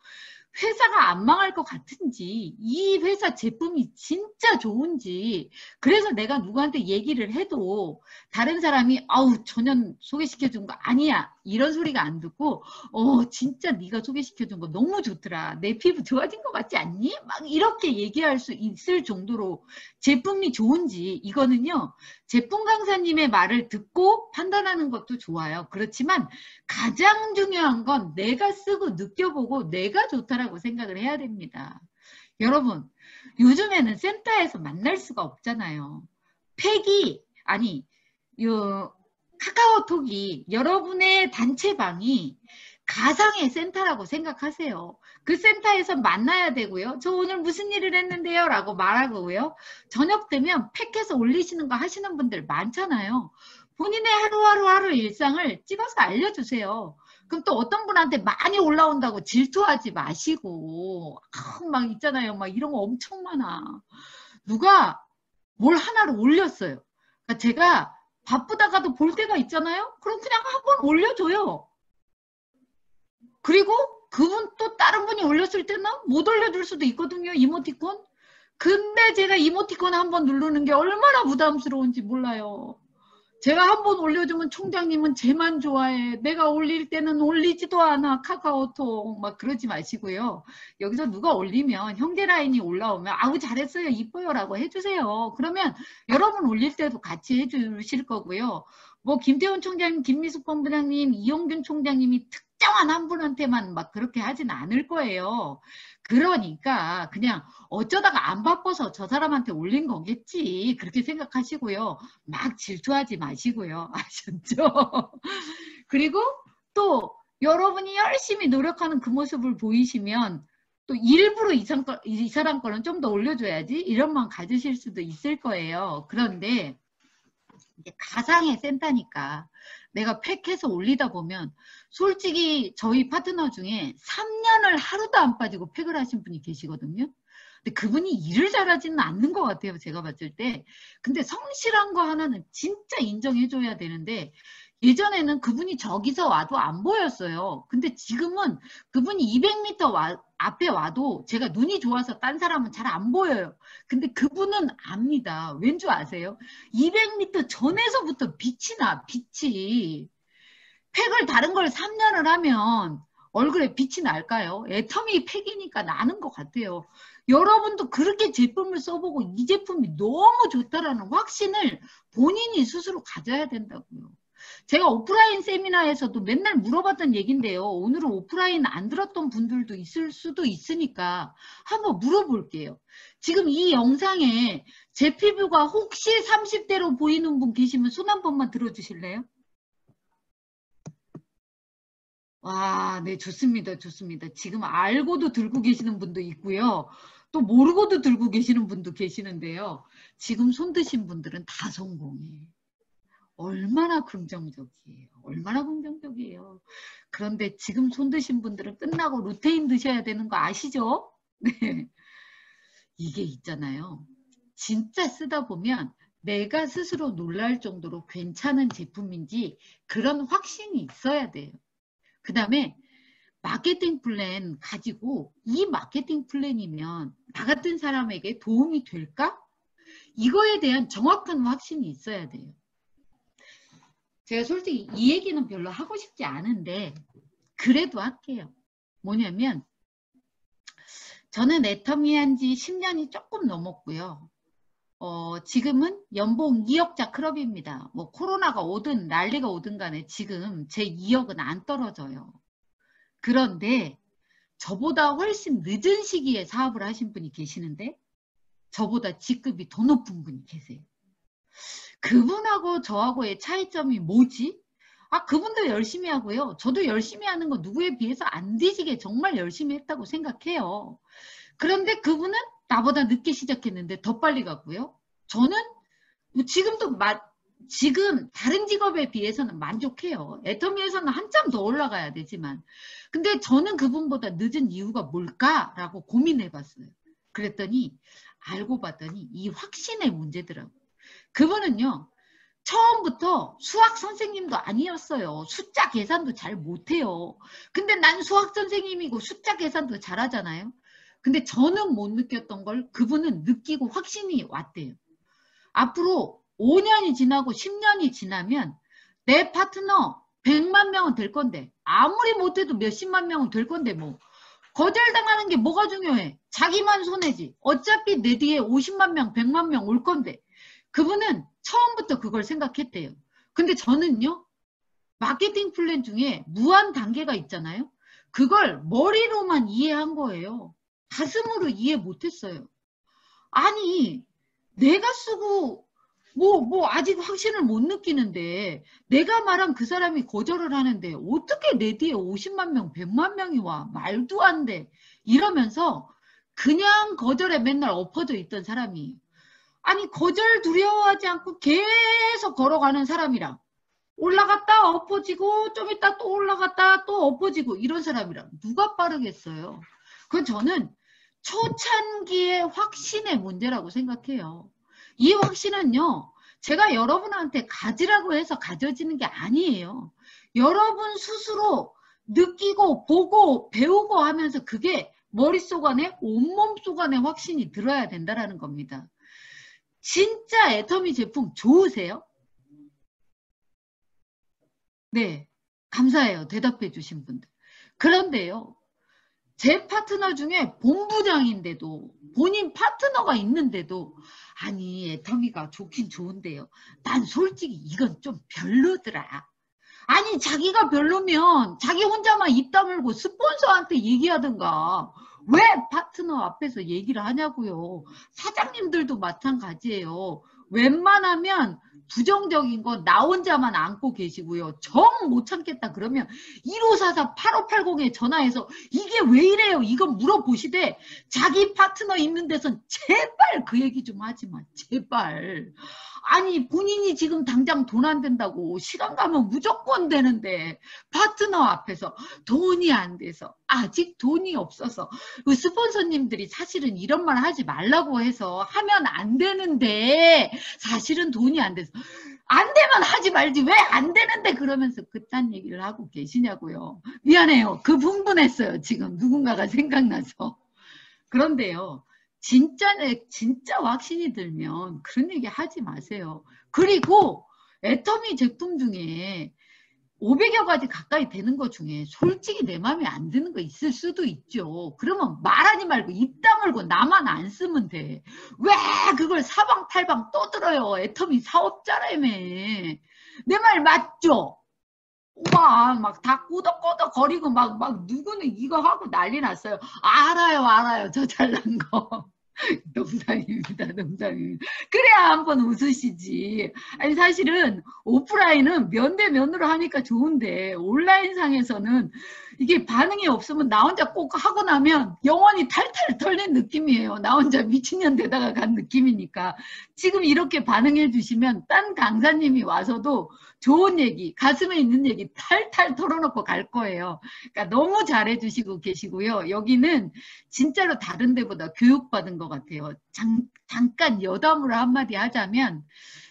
회사가 안 망할 것 같은지 이 회사 제품이 진짜 좋은지 그래서 내가 누구한테 얘기를 해도 다른 사람이 아우 전혀 소개시켜 준 거 아니야. 이런 소리가 안 듣고 어 진짜 네가 소개시켜 준 거 너무 좋더라. 내 피부 좋아진 것 같지 않니? 막 이렇게 얘기할 수 있을 정도로 제품이 좋은지 이거는요 제품 강사님의 말을 듣고 판단하는 것도 좋아요. 그렇지만 가장 중요한 건 내가 쓰고 느껴보고 내가 좋다라고 생각을 해야 됩니다. 여러분 요즘에는 센터에서 만날 수가 없잖아요. 팩이 아니 요 카카오톡이 여러분의 단체방이 가상의 센터라고 생각하세요. 그 센터에서 만나야 되고요. 저 오늘 무슨 일을 했는데요. 라고 말하고요. 저녁 되면 팩해서 올리시는 거 하시는 분들 많잖아요. 본인의 하루하루 하루 일상을 찍어서 알려주세요. 그럼 또 어떤 분한테 많이 올라온다고 질투하지 마시고 막 있잖아요. 막 이런 거 엄청 많아. 누가 뭘 하나를 올렸어요. 그러니까 제가 바쁘다가도 볼 때가 있잖아요. 그럼 그냥 한 번 올려줘요. 그리고 그분 또 다른 분이 올렸을 때는 못 올려줄 수도 있거든요. 이모티콘. 근데 제가 이모티콘 한 번 누르는 게 얼마나 부담스러운지 몰라요. 제가 한 번 올려주면 총장님은 쟤만 좋아해. 내가 올릴 때는 올리지도 않아. 카카오톡. 막 그러지 마시고요. 여기서 누가 올리면 형제 라인이 올라오면 아우 잘했어요. 이뻐요. 라고 해주세요. 그러면 여러분 올릴 때도 같이 해주실 거고요. 뭐 김태훈 총장님, 김미숙 본부장님, 이용균 총장님이 특 정한 한 분한테만 막 그렇게 하진 않을 거예요. 그러니까 그냥 어쩌다가 안 바빠서 저 사람한테 올린 거겠지 그렇게 생각하시고요. 막 질투하지 마시고요. [LAUGHS] 아셨죠? 그리고 또 여러분이 열심히 노력하는 그 모습을 보이시면 또 일부러 이, 상, 이 사람 거는 좀 더 올려줘야지 이런 마음 가지실 수도 있을 거예요. 그런데 가상의 센터니까 내가 팩해서 올리다 보면 솔직히 저희 파트너 중에 3년을 하루도 안 빠지고 팩을 하신 분이 계시거든요. 근데 그분이 일을 잘하지는 않는 것 같아요. 제가 봤을 때. 근데 성실한 거 하나는 진짜 인정해줘야 되는데 예전에는 그분이 저기서 와도 안 보였어요. 근데 지금은 그분이 200m 와, 앞에 와도 제가 눈이 좋아서 딴 사람은 잘 안 보여요. 근데 그분은 압니다. 왠 줄 아세요? 200m 전에서부터 빛이 나, 빛이. 팩을 다른 걸 3년을 하면 얼굴에 빛이 날까요? 애터미 팩이니까 나는 것 같아요. 여러분도 그렇게 제품을 써보고 이 제품이 너무 좋다라는 확신을 본인이 스스로 가져야 된다고요. 제가 오프라인 세미나에서도 맨날 물어봤던 얘긴데요. 오늘은 오프라인 안 들었던 분들도 있을 수도 있으니까 한번 물어볼게요. 지금 이 영상에 제 피부가 혹시 30대로 보이는 분 계시면 손 한 번만 들어주실래요? 와, 네, 좋습니다. 좋습니다. 지금 알고도 들고 계시는 분도 있고요. 또 모르고도 들고 계시는 분도 계시는데요. 지금 손 드신 분들은 다 성공해. 얼마나 긍정적이에요. 얼마나 긍정적이에요. 그런데 지금 손 드신 분들은 끝나고 루테인 드셔야 되는 거 아시죠? [LAUGHS] 네. 이게 있잖아요. 진짜 쓰다 보면 내가 스스로 놀랄 정도로 괜찮은 제품인지 그런 확신이 있어야 돼요. 그 다음에 마케팅 플랜 가지고 이 마케팅 플랜이면 나 같은 사람에게 도움이 될까? 이거에 대한 정확한 확신이 있어야 돼요. 제가 솔직히 이 얘기는 별로 하고 싶지 않은데 그래도 할게요. 뭐냐면 저는 애터미 한 지 10년이 조금 넘었고요. 어, 지금은 연봉 2억자 클럽입니다. 뭐 코로나가 오든 난리가 오든 간에 지금 제 2억은 안 떨어져요. 그런데 저보다 훨씬 늦은 시기에 사업을 하신 분이 계시는데 저보다 직급이 더 높은 분이 계세요. 그분하고 저하고의 차이점이 뭐지? 아, 그분도 열심히 하고요. 저도 열심히 하는 거 누구에 비해서 안 뒤지게 정말 열심히 했다고 생각해요. 그런데 그분은 나보다 늦게 시작했는데 더 빨리 갔고요. 저는 뭐 지금도 마, 지금 다른 직업에 비해서는 만족해요. 애터미에서는 한참 더 올라가야 되지만. 근데 저는 그분보다 늦은 이유가 뭘까라고 고민해 봤어요. 그랬더니 알고 봤더니 이 확신의 문제더라고요. 그분은요. 처음부터 수학 선생님도 아니었어요. 숫자 계산도 잘 못해요. 근데 난 수학 선생님이고 숫자 계산도 잘하잖아요. 근데 저는 못 느꼈던 걸 그분은 느끼고 확신이 왔대요. 앞으로 5년이 지나고 10년이 지나면 내 파트너 100만 명은 될 건데 아무리 못해도 몇십만 명은 될 건데 뭐. 거절당하는 게 뭐가 중요해? 자기만 손해지. 어차피 내 뒤에 50만 명 100만 명 올 건데. 그분은 처음부터 그걸 생각했대요. 근데 저는요 마케팅 플랜 중에 무한 단계가 있잖아요. 그걸 머리로만 이해한 거예요 가슴으로 이해 못했어요 아니 내가 쓰고 뭐, 뭐, 아직 확신을 못 느끼는데, 내가 말한 그 사람이 거절을 하는데, 어떻게 내 뒤에 50만 명, 100만 명이 와? 말도 안 돼. 이러면서, 그냥 거절에 맨날 엎어져 있던 사람이, 아니, 거절 두려워하지 않고 계속 걸어가는 사람이랑, 올라갔다 엎어지고, 좀 이따 또 올라갔다 또 엎어지고, 이런 사람이랑, 누가 빠르겠어요? 그건 저는 초창기의 확신의 문제라고 생각해요. 이 확신은요, 제가 여러분한테 가지라고 해서 가져지는 게 아니에요. 여러분 스스로 느끼고 보고 배우고 하면서 그게 머릿속 안에 온몸 속 안에 확신이 들어야 된다라는 겁니다. 진짜 애터미 제품 좋으세요? 네, 감사해요. 대답해 주신 분들. 그런데요, 제 파트너 중에 본부장인데도 본인 파트너가 있는데도 아니 애터미가 좋긴 좋은데요. 난 솔직히 이건 좀 별로더라. 아니 자기가 별로면 자기 혼자만 입 다물고 스폰서한테 얘기하든가 왜 파트너 앞에서 얘기를 하냐고요. 사장님들도 마찬가지예요. 웬만하면 부정적인 거 나 혼자만 안고 계시고요. 정 못 참겠다 그러면 1544 8580에 전화해서 이게 왜 이래요? 이건 물어보시되 자기 파트너 있는 데선 제발 그 얘기 좀 하지 마. 제발. 아니 본인이 지금 당장 돈 안 된다고 시간 가면 무조건 되는데 파트너 앞에서 돈이 안 돼서 아직 돈이 없어서 그 스폰서님들이 사실은 이런 말 하지 말라고 해서 하면 안 되는데 사실은 돈이 안 돼서 안 되면 하지 말지 왜 안 되는데 그러면서 그딴 얘기를 하고 계시냐고요. 미안해요. 그 분분했어요. 지금 누군가가 생각나서. 그런데요 진짜, 진짜 확신이 들면 그런 얘기 하지 마세요. 그리고 애터미 제품 중에 500여 가지 가까이 되는 것 중에 솔직히 내 마음에 안 드는 거 있을 수도 있죠. 그러면 말하지 말고 입 다물고 나만 안 쓰면 돼. 왜 그걸 사방탈방 떠들어요. 애터미 사업자라며. 내 말 맞죠? 와, 막다 꾸덕꾸덕 거리고 막, 막 누구는 이거 하고 난리 났어요. 알아요, 알아요. 저 잘난 거. [LAUGHS] 농담입니다, 농담입니다. 그래야 한번 웃으시지. 아니, 사실은 오프라인은 면 대 면으로 하니까 좋은데, 온라인상에서는 이게 반응이 없으면 나 혼자 꼭 하고 나면 영원히 탈탈 털린 느낌이에요. 나 혼자 미친년 되다가 간 느낌이니까. 지금 이렇게 반응해 주시면 딴 강사님이 와서도 좋은 얘기, 가슴에 있는 얘기 탈탈 털어놓고 갈 거예요. 그러니까 너무 잘해 주시고 계시고요. 여기는 진짜로 다른 데보다 교육받은 것 같아요. 잠, 잠깐 여담으로 한마디 하자면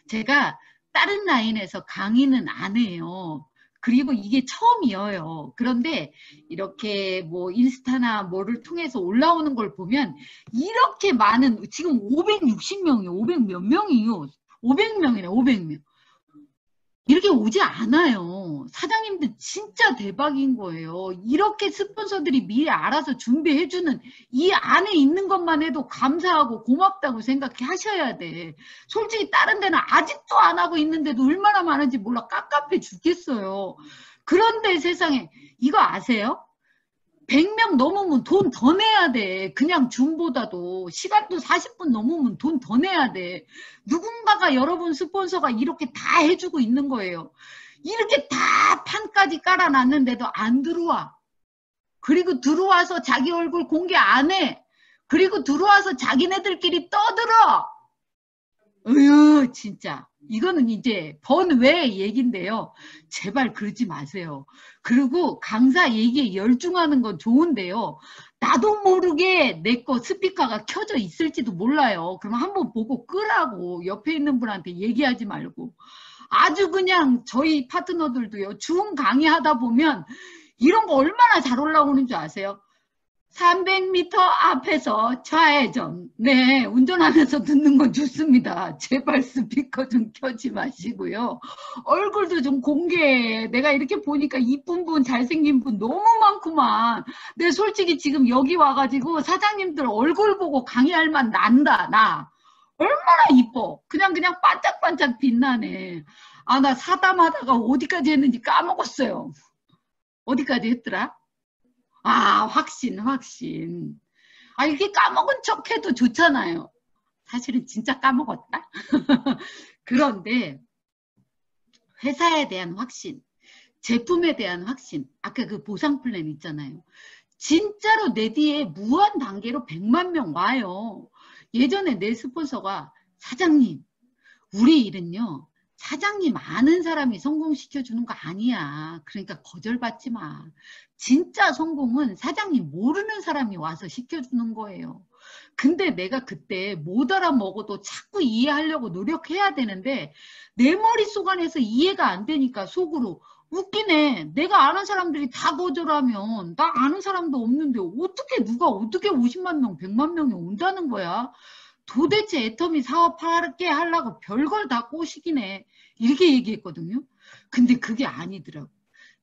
제가 다른 라인에서 강의는 안 해요. 그리고 이게 처음이에요. 그런데 이렇게 뭐 인스타나 뭐를 통해서 올라오는 걸 보면 이렇게 많은 지금 560명이요. 500 몇 명이요. 500명이네. 500명. 이렇게 오지 않아요. 사장님들 진짜 대박인 거예요. 이렇게 스폰서들이 미리 알아서 준비해주는 이 안에 있는 것만 해도 감사하고 고맙다고 생각해 하셔야 돼. 솔직히 다른 데는 아직도 안 하고 있는데도 얼마나 많은지 몰라 깝깝해 죽겠어요. 그런데 세상에 이거 아세요? 100명 넘으면 돈 더 내야 돼. 그냥 줌보다도. 시간도 40분 넘으면 돈 더 내야 돼. 누군가가 여러분 스폰서가 이렇게 다 해주고 있는 거예요. 이렇게 다 판까지 깔아놨는데도 안 들어와. 그리고 들어와서 자기 얼굴 공개 안 해. 그리고 들어와서 자기네들끼리 떠들어. 으유, 진짜. 이거는 이제 번외 얘긴데요. 제발 그러지 마세요. 그리고 강사 얘기에 열중하는 건 좋은데요. 나도 모르게 내 거 스피커가 켜져 있을지도 몰라요. 그럼 한번 보고 끄라고 옆에 있는 분한테 얘기하지 말고. 아주 그냥 저희 파트너들도요. 중 강의하다 보면 이런 거 얼마나 잘 올라오는 줄 아세요? 300m 앞에서 좌회전. 네, 운전하면서 듣는 건 좋습니다. 제발 스피커 좀 켜지 마시고요. 얼굴도 좀 공개해. 내가 이렇게 보니까 이쁜 분, 잘생긴 분 너무 많구만. 내 솔직히 지금 여기 와가지고 사장님들 얼굴 보고 강의할 만 난다, 나. 얼마나 이뻐. 그냥 그냥 반짝반짝 빛나네. 아, 나 사담하다가 어디까지 했는지 까먹었어요. 어디까지 했더라? 아, 확신, 확신. 아, 이렇게 까먹은 척 해도 좋잖아요. 사실은 진짜 까먹었다. [LAUGHS] 그런데 회사에 대한 확신, 제품에 대한 확신, 아까 그 보상 플랜 있잖아요. 진짜로 내 뒤에 무한 단계로 100만 명 와요. 예전에 내 스폰서가 사장님, 우리 일은요. 사장님 아는 사람이 성공시켜 주는 거 아니야. 그러니까 거절받지 마. 진짜 성공은 사장님 모르는 사람이 와서 시켜주는 거예요. 근데 내가 그때 못 알아먹어도 자꾸 이해하려고 노력해야 되는데 내 머릿속 안에서 이해가 안 되니까 속으로 웃기네. 내가 아는 사람들이 다 거절하면 나 아는 사람도 없는데 어떻게 누가 어떻게 50만 명, 100만 명이 온다는 거야. 도대체 애터미 사업하게 하려고 별걸 다 꼬시기네. 이렇게 얘기했거든요. 근데 그게 아니더라고.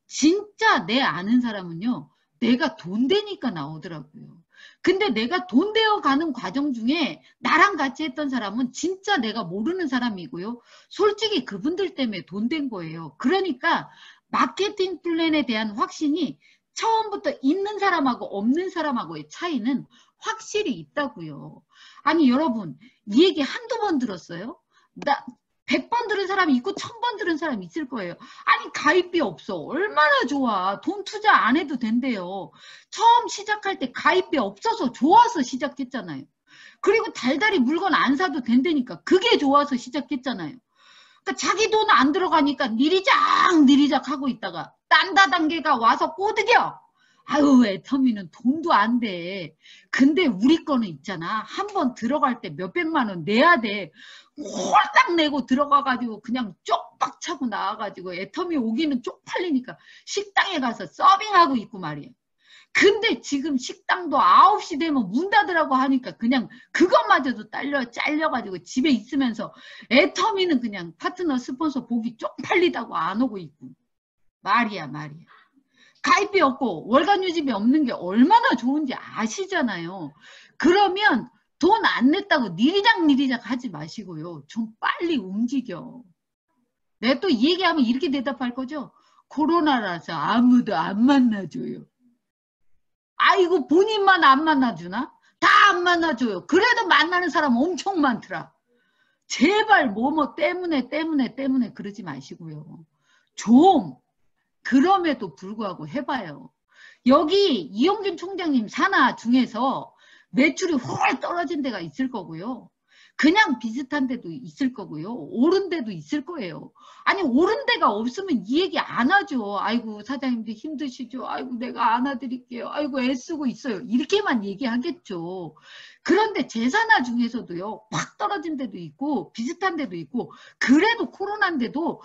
진짜 내 아는 사람은요. 내가 돈 되니까 나오더라고요. 근데 내가 돈 되어 가는 과정 중에 나랑 같이 했던 사람은 진짜 내가 모르는 사람이고요. 솔직히 그분들 때문에 돈 된 거예요. 그러니까 마케팅 플랜에 대한 확신이 처음부터 있는 사람하고 없는 사람하고의 차이는 확실히 있다고요. 아니 여러분 이 얘기 한두 번 들었어요? 나 100번 들은 사람이 있고 1000번 들은 사람이 있을 거예요. 아니 가입비 없어. 얼마나 좋아. 돈 투자 안 해도 된대요. 처음 시작할 때 가입비 없어서 좋아서 시작했잖아요. 그리고 달달이 물건 안 사도 된다니까 그게 좋아서 시작했잖아요. 그러니까 자기 돈 안 들어가니까 니리작 니리작 하고 있다가 딴다 단계가 와서 꼬드겨. 아유 애터미는 돈도 안 돼. 근데 우리 거는 있잖아. 한 번 들어갈 때 몇백만 원 내야 돼. 홀딱 내고 들어가가지고 그냥 쪽박 차고 나와가지고 애터미 오기는 쪽팔리니까 식당에 가서 서빙하고 있고 말이야. 근데 지금 식당도 9시 되면 문 닫으라고 하니까 그냥 그것마저도 딸려, 잘려가지고 집에 있으면서 애터미는 그냥 파트너 스폰서 보기 쪽팔리다고 안 오고 있고. 말이야, 말이야. 가입비 없고 월간 유지비 없는 게 얼마나 좋은지 아시잖아요. 그러면 돈 안 냈다고 니리작 니리작 하지 마시고요. 좀 빨리 움직여. 내가 또 얘기하면 이렇게 대답할 거죠. 코로나라서 아무도 안 만나줘요. 아이고 본인만 안 만나주나? 다 안 만나줘요. 그래도 만나는 사람 엄청 많더라. 제발 뭐뭐 때문에 때문에 때문에 그러지 마시고요. 좀 그럼에도 불구하고 해봐요. 여기 이용준 총장님 산하 중에서 매출이 훨 떨어진 데가 있을 거고요. 그냥 비슷한 데도 있을 거고요. 오른 데도 있을 거예요. 아니 오른 데가 없으면 이 얘기 안 하죠. 아이고 사장님들 힘드시죠. 아이고 내가 안아드릴게요. 아이고 애쓰고 있어요. 이렇게만 얘기하겠죠. 그런데 제산화 중에서도요. 확 떨어진 데도 있고 비슷한 데도 있고 그래도 코로나인데도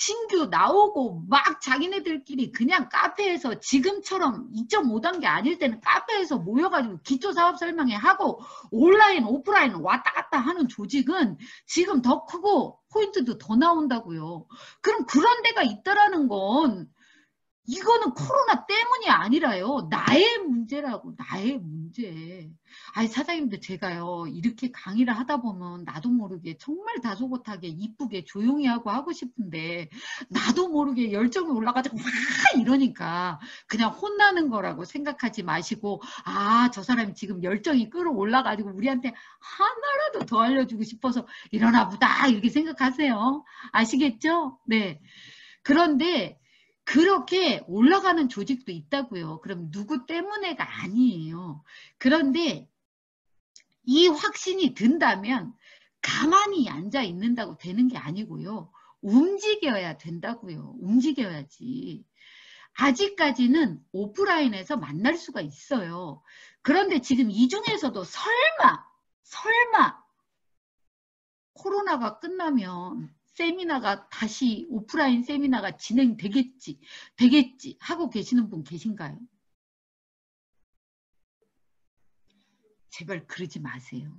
신규 나오고 막 자기네들끼리 그냥 카페에서 지금처럼 2.5단계 아닐 때는 카페에서 모여가지고 기초 사업 설명회 하고 온라인 오프라인 왔다 갔다 하는 조직은 지금 더 크고 포인트도 더 나온다고요. 그럼 그런 데가 있다라는 건 이거는 코로나 때문이 아니라요. 나의 문제라고, 나의 문제. 아니, 사장님들 제가요, 이렇게 강의를 하다 보면 나도 모르게 정말 다소곳하게 이쁘게 조용히 하고 하고 싶은데, 나도 모르게 열정이 올라가지고 막 이러니까 그냥 혼나는 거라고 생각하지 마시고, 아, 저 사람이 지금 열정이 끌어올라가지고 우리한테 하나라도 더 알려주고 싶어서 이러나 보다. 이렇게 생각하세요. 아시겠죠? 네. 그런데 그렇게 올라가는 조직도 있다고요. 그럼 누구 때문에가 아니에요. 그런데 이 확신이 든다면 가만히 앉아 있는다고 되는 게 아니고요. 움직여야 된다고요. 움직여야지. 아직까지는 오프라인에서 만날 수가 있어요. 그런데 지금 이 중에서도 설마, 설마 코로나가 끝나면 세미나가 다시 오프라인 세미나가 진행되겠지, 되겠지 하고 계시는 분 계신가요? 제발 그러지 마세요.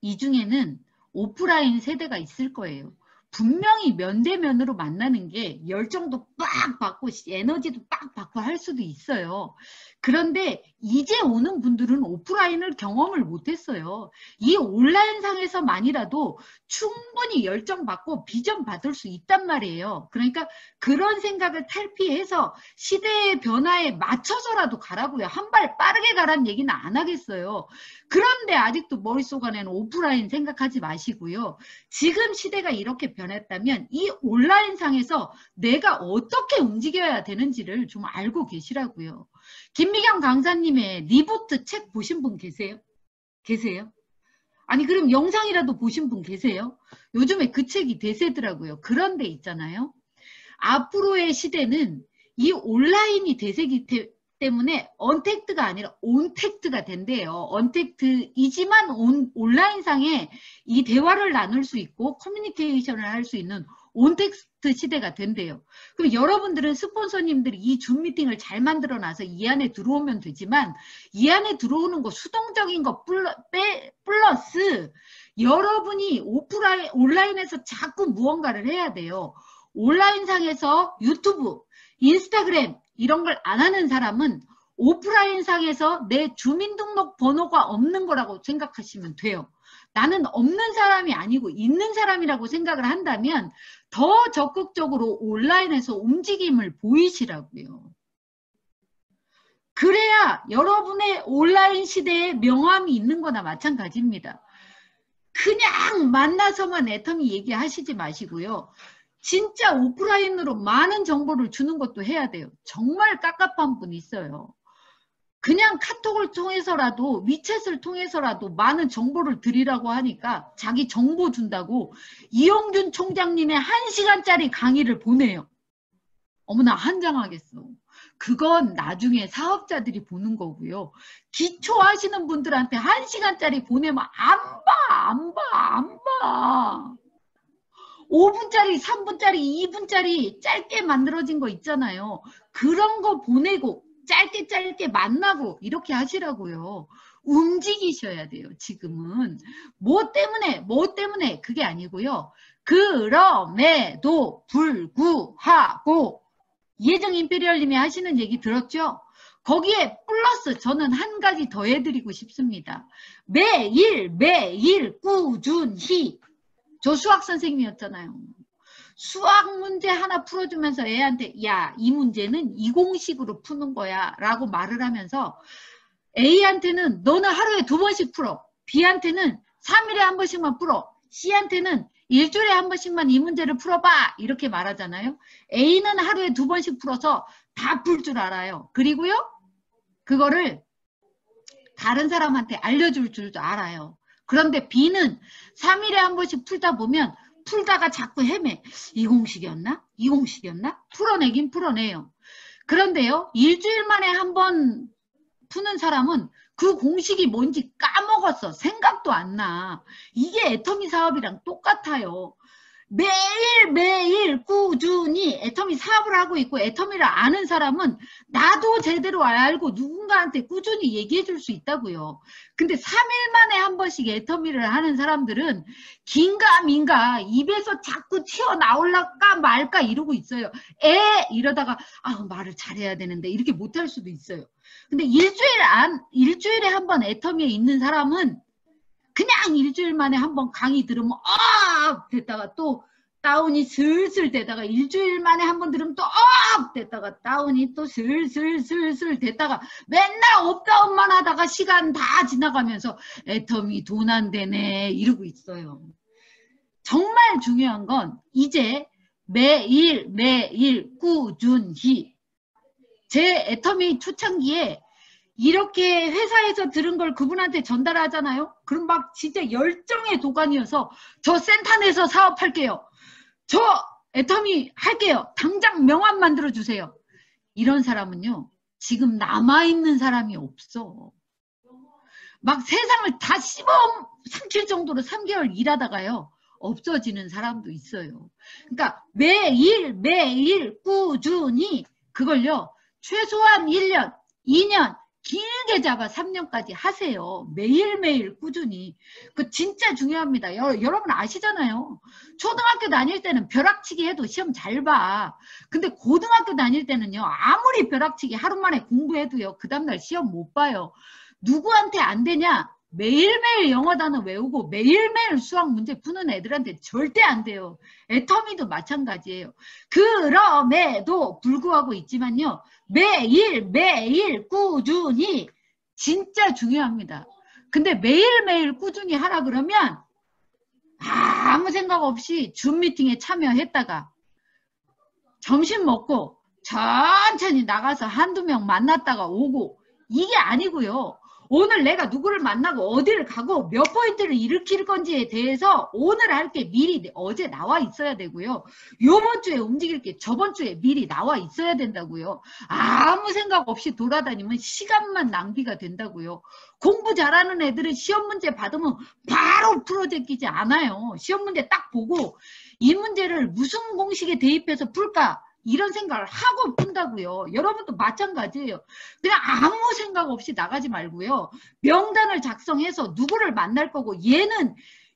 이 중에는 오프라인 세대가 있을 거예요. 분명히 면대면으로 만나는 게 열정도 빡 받고 에너지도 빡 받고 할 수도 있어요. 그런데 이제 오는 분들은 오프라인을 경험을 못했어요. 이 온라인상에서만이라도 충분히 열정 받고 비전 받을 수 있단 말이에요. 그러니까 그런 생각을 탈피해서 시대의 변화에 맞춰서라도 가라고요. 한 발 빠르게 가라는 얘기는 안 하겠어요. 그런데 아직도 머릿속 안에는 오프라인 생각하지 마시고요. 지금 시대가 이렇게 변했다면 이 온라인 상에서 내가 어떻게 움직여야 되는지를 좀 알고 계시라고요. 김미경 강사님의 Reboot 책 보신 분 계세요? 계세요? 아니 그럼 영상이라도 보신 분 계세요? 요즘에 그 책이 대세더라고요. 그런데 있잖아요. 앞으로의 시대는 이 온라인이 대세기 때문에 untact가 아니라 ontact가 된대요. untact이지만 온, 온라인상에 이 대화를 나눌 수 있고 커뮤니케이션을 할 수 있는 온텍스트 시대가 된대요. 그럼 여러분들은 스폰서님들이 이 줌 미팅을 잘 만들어 놔서 이 안에 들어오면 되지만 이 안에 들어오는 거 수동적인 거 플러스 여러분이 오프라인 온라인에서 자꾸 무언가를 해야 돼요. 온라인상에서 유튜브, 인스타그램 이런 걸 안 하는 사람은 오프라인상에서 내 주민등록 번호가 없는 거라고 생각하시면 돼요. 나는 없는 사람이 아니고 있는 사람이라고 생각을 한다면 더 적극적으로 온라인에서 움직임을 보이시라고요. 그래야 여러분의 온라인 시대에 명함이 있는 거나 마찬가지입니다. 그냥 만나서만 애터미 얘기하시지 마시고요. 진짜 오프라인으로 많은 정보를 주는 것도 해야 돼요. 정말 깝깝한 분 있어요. 그냥 카톡을 통해서라도 위챗을 통해서라도 많은 정보를 드리라고 하니까 자기 정보 준다고 이용준 총장님의 한시간짜리 강의를 보내요. 어머나 한장하겠어. 그건 나중에 사업자들이 보는 거고요. 기초 하시는 분들한테 한시간짜리 보내면 안 봐, 안 봐, 안 봐. 5분짜리, 3분짜리, 2분짜리 짧게 만들어진 거 있잖아요. 그런 거 보내고 짧게 짧게 만나고 이렇게 하시라고요. 움직이셔야 돼요. 지금은 뭐 때문에 뭐 때문에 그게 아니고요. 그럼에도 불구하고 예정 임페리얼님이 하시는 얘기 들었죠? 거기에 플러스 저는 한 가지 더 해드리고 싶습니다. 매일 매일 꾸준히 저 수학 선생님이었잖아요. 수학 문제 하나 풀어주면서 애한테 야 이 문제는 이 공식으로 푸는 거야 라고 말을 하면서 A한테는 너는 하루에 두 번씩 풀어. B한테는 3일에 한 번씩만 풀어. C한테는 일주일에 한 번씩만 이 문제를 풀어봐 이렇게 말하잖아요. A는 하루에 두 번씩 풀어서 다 풀 줄 알아요. 그리고요 그거를 다른 사람한테 알려줄 줄 알아요 그런데 B는 3일에 한 번씩 풀다 보면 풀다가 자꾸 헤매. 이 공식이었나? 이 공식이었나? 풀어내긴 풀어내요. 그런데요, 일주일 만에 한 번 푸는 사람은 그 공식이 뭔지 까먹었어. 생각도 안 나. 이게 애터미 사업이랑 똑같아요. 매일매일 꾸준히 애터미 사업을 하고 있고 애터미를 아는 사람은 나도 제대로 알고 누군가한테 꾸준히 얘기해 줄 수 있다고요. 근데 3일 만에 한 번씩 애터미를 하는 사람들은 긴가 민가 입에서 자꾸 튀어나올랄까 말까 이러고 있어요. 에 이러다가 아 말을 잘해야 되는데 이렇게 못할 수도 있어요. 근데 일주일 안 일주일에 한 번 애터미에 있는 사람은 그냥 일주일 만에 한 번 강의 들으면 아 됐다가 또 다운이 슬슬 되다가 일주일 만에 한 번 들으면 또 up 됐다가 다운이 또 슬슬 슬슬 됐다가 맨날 up down만 하다가 시간 다 지나가면서 애터미 돈 안 되네 이러고 있어요. 정말 중요한 건 이제 매일 매일 꾸준히 제 애터미 초창기에 이렇게 회사에서 들은 걸 그분한테 전달하잖아요. 그럼 막 진짜 열정의 도가니여서 저 센터 내서 사업할게요. 저 애터미 할게요. 당장 명함 만들어 주세요. 이런 사람은요. 지금 남아있는 사람이 없어. 막 세상을 다 씹어 삼킬 정도로 3개월 일하다가요. 없어지는 사람도 있어요. 그러니까 매일 매일 꾸준히 그걸요. 최소한 1년, 2년, 길게 잡아 3년까지 하세요. 매일매일 꾸준히. 그 진짜 중요합니다. 여, 러분 아시잖아요. 초등학교 다닐 때는 벼락치기 해도 시험 잘 봐. 근데 고등학교 다닐 때는요. 아무리 벼락치기 하루 만에 공부해도요. 그 다음날 시험 못 봐요. 누구한테 안 되냐? 매일매일 영어 단어 외우고 매일매일 수학 문제 푸는 애들한테 절대 안 돼요. 애터미도 마찬가지예요. 그럼에도 불구하고 있지만요. 매일 매일 꾸준히 진짜 중요합니다. 근데 매일매일 꾸준히 하라 그러면 아무 생각 없이 줌 미팅에 참여했다가 점심 먹고 천천히 나가서 한두 명 만났다가 오고 이게 아니고요. 오늘 내가 누구를 만나고 어디를 가고 몇 포인트를 일으킬 건지에 대해서 오늘 할 게 미리 어제 나와 있어야 되고요. 요번 주에 움직일 게 저번 주에 미리 나와 있어야 된다고요. 아무 생각 없이 돌아다니면 시간만 낭비가 된다고요. 공부 잘하는 애들은 시험 문제 받으면 바로 풀어제끼지 않아요. 시험 문제 딱 보고 이 문제를 무슨 공식에 대입해서 풀까? 이런 생각을 하고 푼다고요. 여러분도 마찬가지예요. 그냥 아무 생각 없이 나가지 말고요. 명단을 작성해서 누구를 만날 거고 얘는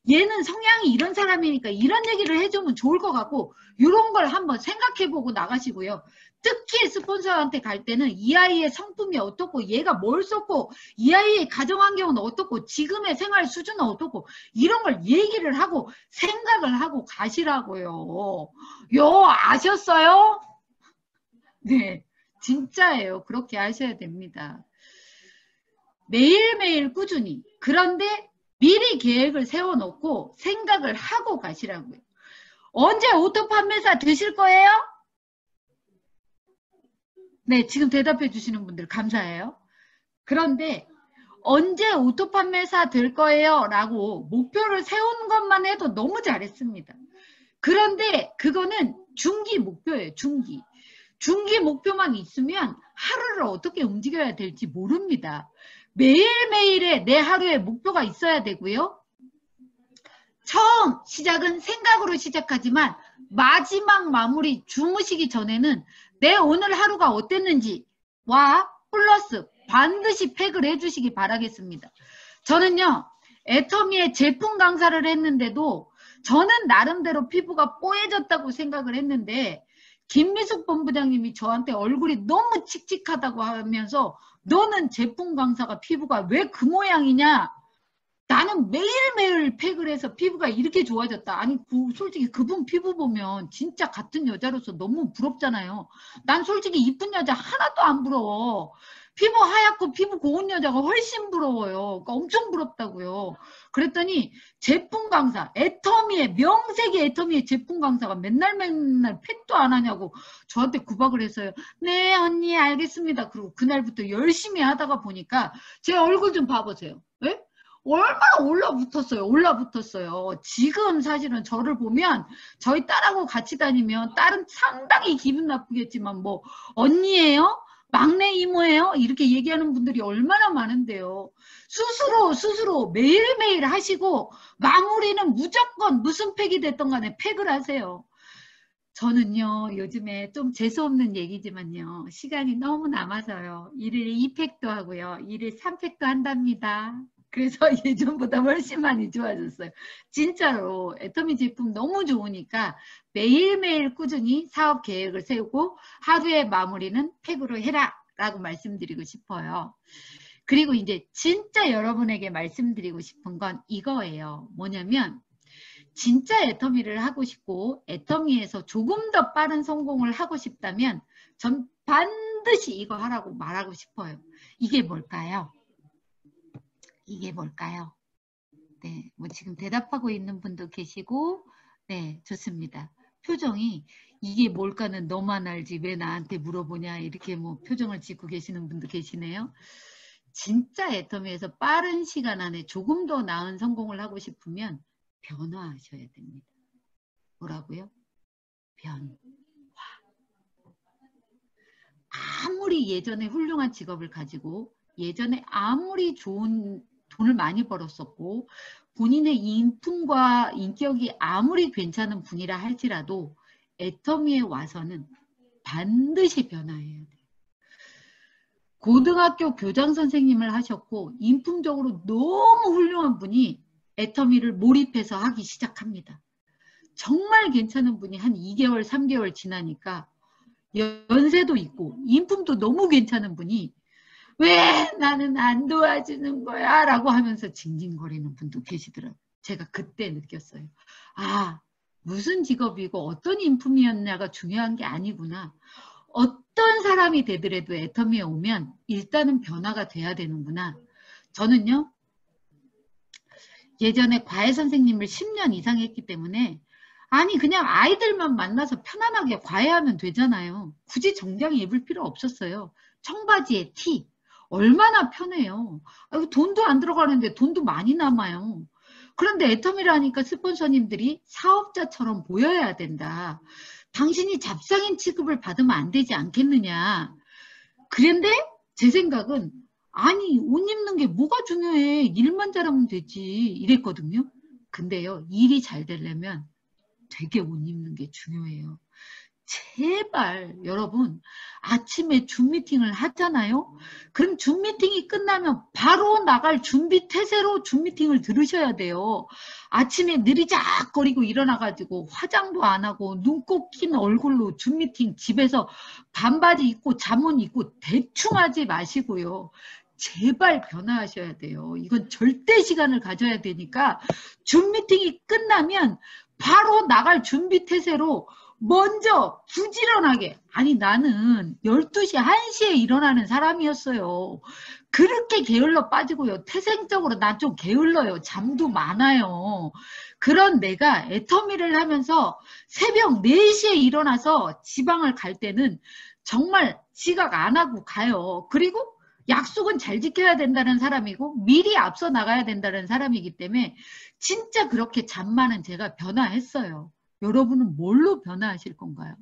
얘는 성향이 이런 사람이니까 이런 얘기를 해주면 좋을 것 같고 이런 걸 한번 생각해보고 나가시고요. 특히 스폰서한테 갈 때는 이 아이의 성품이 어떻고 얘가 뭘 썼고 이 아이의 가정환경은 어떻고 지금의 생활 수준은 어떻고 이런 걸 얘기를 하고 생각을 하고 가시라고요. 요 아셨어요? 네 진짜예요. 그렇게 하셔야 됩니다. 매일매일 꾸준히 그런데 미리 계획을 세워놓고 생각을 하고 가시라고요. 언제 auto 판매사 되실 거예요? 네, 지금 대답해 주시는 분들 감사해요. 그런데 언제 auto 판매사 될 거예요? 라고 목표를 세운 것만 해도 너무 잘했습니다. 그런데 그거는 중기 목표예요. 중기. 중기 목표만 있으면 하루를 어떻게 움직여야 될지 모릅니다. 매일매일의 내 하루의 목표가 있어야 되고요. 처음 시작은 생각으로 시작하지만 마지막 마무리 주무시기 전에는 내 오늘 하루가 어땠는지와 플러스 반드시 팩을 해주시기 바라겠습니다. 저는요, 애터미의 제품 강사를 했는데도 저는 나름대로 피부가 뽀얘졌다고 생각을 했는데 김미숙 본부장님이 저한테 얼굴이 너무 칙칙하다고 하면서 너는 제품 강사가 피부가 왜 그 모양이냐? 나는 매일매일 팩을 해서 피부가 이렇게 좋아졌다. 아니, 그, 솔직히 그분 피부 보면 진짜 같은 여자로서 너무 부럽잖아요. 난 솔직히 이쁜 여자 하나도 안 부러워. 피부 하얗고 피부 고운 여자가 훨씬 부러워요. 그러니까 엄청 부럽다고요. 그랬더니 제품 강사, 애터미의 명색의 애터미의 제품 강사가 맨날 맨날 팩도 안 하냐고 저한테 구박을 했어요. 네 언니 알겠습니다. 그리고 그날부터 열심히 하다가 보니까 제 얼굴 좀 봐보세요. 네? 얼마나 올라붙었어요. 올라붙었어요. 지금 사실은 저를 보면 저희 딸하고 같이 다니면 딸은 상당히 기분 나쁘겠지만 뭐 언니예요? 막내 이모예요? 이렇게 얘기하는 분들이 얼마나 많은데요. 스스로 스스로 매일매일 하시고 마무리는 무조건 무슨 팩이 됐던 간에 팩을 하세요. 저는요 요즘에 좀 재수없는 얘기지만요 시간이 너무 남아서요 일일 2팩도 하고요 일일 3팩도 한답니다 그래서 [LAUGHS] 예전보다 훨씬 많이 좋아졌어요 진짜로 애터미 제품 너무 좋으니까 매일매일 꾸준히 사업 계획을 세우고 하루의 마무리는 팩으로 해라 라고 말씀드리고 싶어요 그리고 이제 진짜 여러분에게 말씀드리고 싶은 건 이거예요 뭐냐면 진짜 애터미를 하고 싶고 애터미에서 조금 더 빠른 성공을 하고 싶다면 전 반드시 이거 하라고 말하고 싶어요. 이게 뭘까요? 이게 뭘까요? 네, 뭐 지금 대답하고 있는 분도 계시고 네, 좋습니다. 표정이 이게 뭘까는 너만 알지 왜 나한테 물어보냐 이렇게 뭐 표정을 짓고 계시는 분도 계시네요. 진짜 애터미에서 빠른 시간 안에 조금 더 나은 성공을 하고 싶으면 변화하셔야 됩니다. 뭐라고요? 변화. 아무리 예전에 훌륭한 직업을 가지고 예전에 아무리 좋은 돈을 많이 벌었었고 본인의 인품과 인격이 아무리 괜찮은 분이라 할지라도 애터미에 와서는 반드시 변화해야 돼요. 고등학교 교장 선생님을 하셨고 인품적으로 너무 훌륭한 분이 애터미를 몰입해서 하기 시작합니다. 정말 괜찮은 분이 한 2개월, 3개월 지나니까 연세도 있고 인품도 너무 괜찮은 분이 왜 나는 안 도와주는 거야 라고 하면서 징징거리는 분도 계시더라고요. 제가 그때 느꼈어요. 아 무슨 직업이고 어떤 인품이었냐가 중요한 게 아니구나. 어떤 사람이 되더라도 애터미에 오면 일단은 변화가 돼야 되는구나. 저는요 예전에 과외 선생님을 10년 이상 했기 때문에 아니 그냥 아이들만 만나서 편안하게 과외하면 되잖아요. 굳이 정장 입을 필요 없었어요. 청바지에 티 얼마나 편해요. 돈도 안 들어가는데 돈도 많이 남아요. 그런데 애텀이라니까 스폰서님들이 사업자처럼 보여야 된다. 당신이 잡상인 취급을 받으면 안 되지 않겠느냐. 그런데 제 생각은 아니 옷 입는 게 뭐가 중요해 일만 잘하면 되지 이랬거든요 근데요 일이 잘 되려면 되게 옷 입는 게 중요해요 제발 여러분 아침에 줌 미팅을 하잖아요? 그럼 줌 미팅이 끝나면 바로 나갈 준비 태세로 줌 미팅을 들으셔야 돼요. 아침에 느리작거리고 일어나가지고 화장도 안 하고 눈곱 낀 얼굴로 줌 미팅 집에서 반바지 입고 잠옷 입고 대충 하지 마시고요. 제발 변화하셔야 돼요. 이건 절대 시간을 가져야 되니까 줌 미팅이 끝나면 바로 나갈 준비 태세로 먼저 부지런하게 아니 나는 12시 1시에 일어나는 사람이었어요. 그렇게 게을러 빠지고요. 태생적으로 난좀 게을러요. 잠도 많아요. 그런 내가 애터미를 하면서 새벽 4시에 일어나서 지방을 갈 때는 정말 지각 안 하고 가요. 그리고 약속은 잘 지켜야 된다는 사람이고 미리 앞서 나가야 된다는 사람이기 때문에 진짜 그렇게 잠많은 제가 변화했어요. 여러분은 뭘로 변화하실 건가요?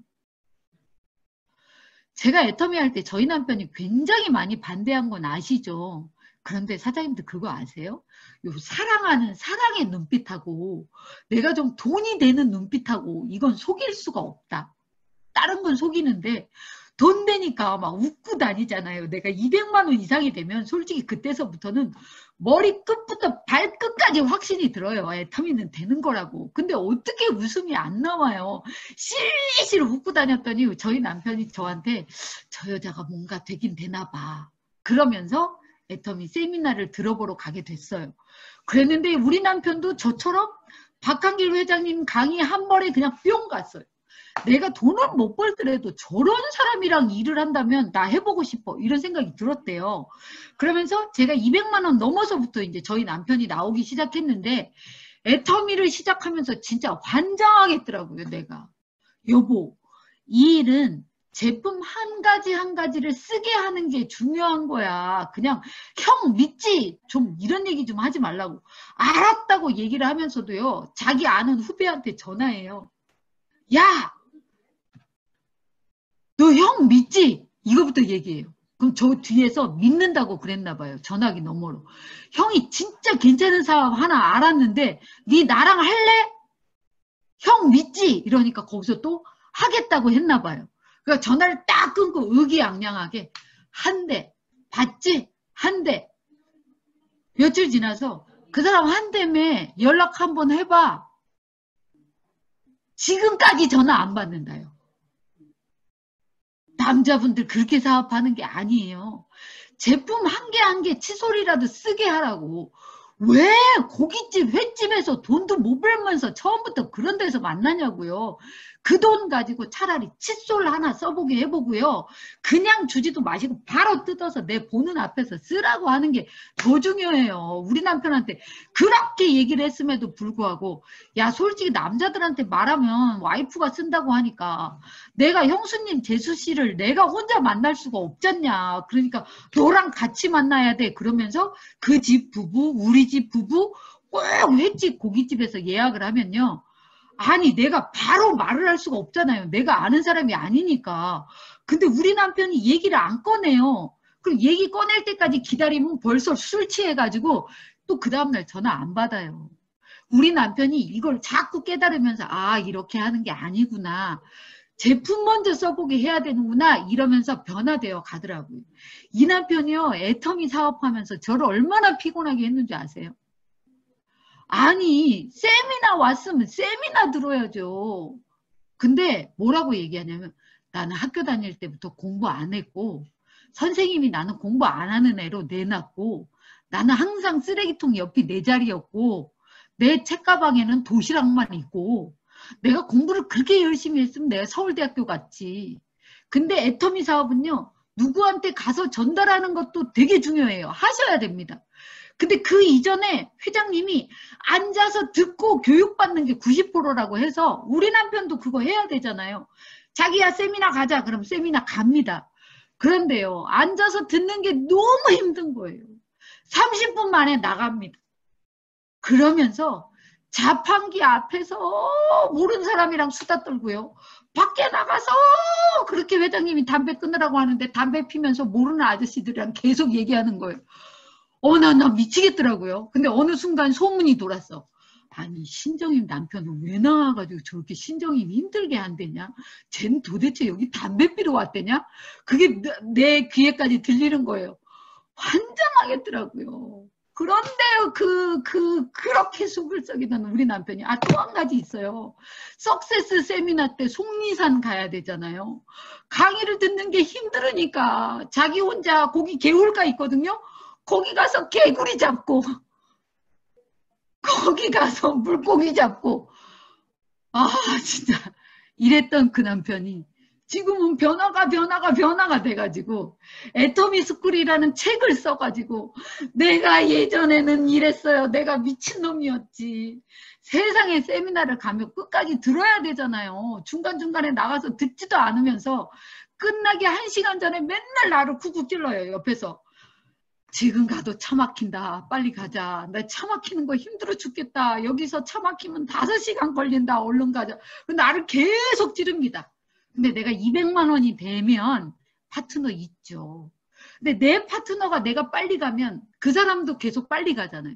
제가 애터미 할 때 저희 남편이 굉장히 많이 반대한 건 아시죠? 그런데 사장님들 그거 아세요? 요 사랑하는 사랑의 눈빛하고 내가 좀 돈이 되는 눈빛하고 이건 속일 수가 없다. 다른 건 속이는데 돈 되니까 막 웃고 다니잖아요. 내가 200만 원 이상이 되면 솔직히 그때서부터는 머리 끝부터 발끝까지 확신이 들어요. 애터미는 되는 거라고. 근데 어떻게 웃음이 안 나와요. 실실 웃고 다녔더니 저희 남편이 저한테 저 여자가 뭔가 되긴 되나 봐. 그러면서 애터미 세미나를 들어보러 가게 됐어요. 그랬는데 우리 남편도 저처럼 박한길 회장님 강의 한 번에 그냥 뿅 갔어요. 내가 돈을 못 벌더라도 저런 사람이랑 일을 한다면 나 해보고 싶어 이런 생각이 들었대요. 그러면서 제가 200만 원 넘어서부터 이제 저희 남편이 나오기 시작했는데 애터미를 시작하면서 진짜 환장하겠더라고요 내가. 여보 이 일은 제품 한 가지 한 가지를 쓰게 하는 게 중요한 거야. 그냥 형 믿지? 좀 이런 얘기 좀 하지 말라고. 알았다고 얘기를 하면서도요. 자기 아는 후배한테 전화해요. 야! 너 형 믿지? 이거부터 얘기해요. 그럼 저 뒤에서 믿는다고 그랬나 봐요. 전화기 너머로. 형이 진짜 괜찮은 사람 하나 알았는데 네 나랑 할래? 형 믿지? 이러니까 거기서 또 하겠다고 했나 봐요. 그러니까 전화를 딱 끊고 의기양양하게 한 대, 받지? 한 대. 며칠 지나서 그 사람 한 대매 연락 한번 해봐. 지금까지 전화 안 받는다요. 남자분들 그렇게 사업하는 게 아니에요. 제품 한개 한 개 칫솔이라도 쓰게 하라고. 왜 고깃집, 횟집에서 돈도 못 벌면서 처음부터 그런 데서 만나냐고요. 그 돈 가지고 차라리 칫솔 하나 써보게 해보고요. 그냥 주지도 마시고 바로 뜯어서 내 보는 앞에서 쓰라고 하는 게 더 중요해요. 우리 남편한테 그렇게 얘기를 했음에도 불구하고 야 솔직히 남자들한테 말하면 와이프가 쓴다고 하니까 내가 형수님 재수 씨를 내가 혼자 만날 수가 없잖냐. 그러니까 너랑 같이 만나야 돼. 그러면서 그 집 부부, 우리 집 부부 꼭 횟집 고깃집에서 예약을 하면요. 아니 내가 바로 말을 할 수가 없잖아요. 내가 아는 사람이 아니니까. 근데 우리 남편이 얘기를 안 꺼내요. 그럼 얘기 꺼낼 때까지 기다리면 벌써 술 취해가지고 또 그 다음날 전화 안 받아요. 우리 남편이 이걸 자꾸 깨달으면서 아 이렇게 하는 게 아니구나. 제품 먼저 써보게 해야 되는구나 이러면서 변화되어 가더라고요. 이 남편이요 애터미 사업하면서 저를 얼마나 피곤하게 했는지 아세요? 아니 세미나 왔으면 세미나 들어야죠. 근데 뭐라고 얘기하냐면 나는 학교 다닐 때부터 공부 안 했고 선생님이 나는 공부 안 하는 애로 내놨고 나는 항상 쓰레기통 옆이 내 자리였고 내 책가방에는 도시락만 있고 내가 공부를 그렇게 열심히 했으면 내가 서울대학교 갔지. 근데 애터미 사업은요. 누구한테 가서 전달하는 것도 되게 중요해요. 하셔야 됩니다. 근데 그 이전에 회장님이 앉아서 듣고 교육받는 게 90%라고 해서 우리 남편도 그거 해야 되잖아요. 자기야 세미나 가자. 그럼 세미나 갑니다. 그런데요. 앉아서 듣는 게 너무 힘든 거예요. 30분 만에 나갑니다. 그러면서 자판기 앞에서 모르는 사람이랑 수다 떨고요. 밖에 나가서 그렇게 회장님이 담배 끊으라고 하는데 담배 피면서 모르는 아저씨들이랑 계속 얘기하는 거예요. 어, 나, 나 미치겠더라고요. 근데 어느 순간 소문이 돌았어. 아니, 신정임 남편은 왜 나와가지고 저렇게 신정임 힘들게 한대냐? 쟨 도대체 여기 담배 피러 왔대냐? 그게 내 귀에까지 들리는 거예요. 환장하겠더라고요. 그런데요, 그, 그, 그렇게 속을 썩이던 우리 남편이, 아, 또 한 가지 있어요. 석세스 세미나 때 속리산 가야 되잖아요. 강의를 듣는 게 힘들으니까 자기 혼자 거기 개울가 있거든요. 거기 가서 개구리 잡고 거기 가서 물고기 잡고 아 진짜 이랬던 그 남편이 지금은 변화가 변화가 변화가 돼가지고 애터미 스쿨이라는 책을 써가지고 내가 예전에는 이랬어요. 내가 미친놈이었지. 세상에 세미나를 가면 끝까지 들어야 되잖아요. 중간중간에 나가서 듣지도 않으면서 끝나기 한 시간 전에 맨날 나를 쿡쿡 찔러요. 옆에서. 지금 가도 차 막힌다. 빨리 가자. 나 차 막히는 거 힘들어 죽겠다. 여기서 차 막히면 다섯 시간 걸린다. 얼른 가자. 나를 계속 찌릅니다. 근데 내가 200만 원이 되면 파트너 있죠. 근데 내 파트너가 내가 빨리 가면 그 사람도 계속 빨리 가잖아요.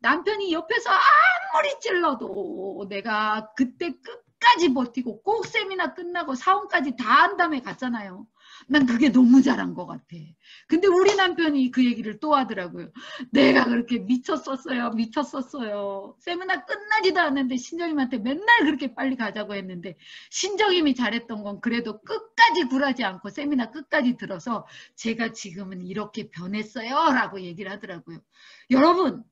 남편이 옆에서 아무리 찔러도 내가 그때 끝까지 버티고 꼭 세미나 끝나고 사원까지 다 한 다음에 갔잖아요. 난 그게 너무 잘한 것 같아. 근데 우리 남편이 그 얘기를 또 하더라고요. 내가 그렇게 미쳤었어요. 미쳤었어요. 세미나 끝나지도 않는데 신정님한테 맨날 그렇게 빨리 가자고 했는데 신정님이 잘했던 건 그래도 끝까지 굴하지 않고 세미나 끝까지 들어서 제가 지금은 이렇게 변했어요. 라고 얘기를 하더라고요. 여러분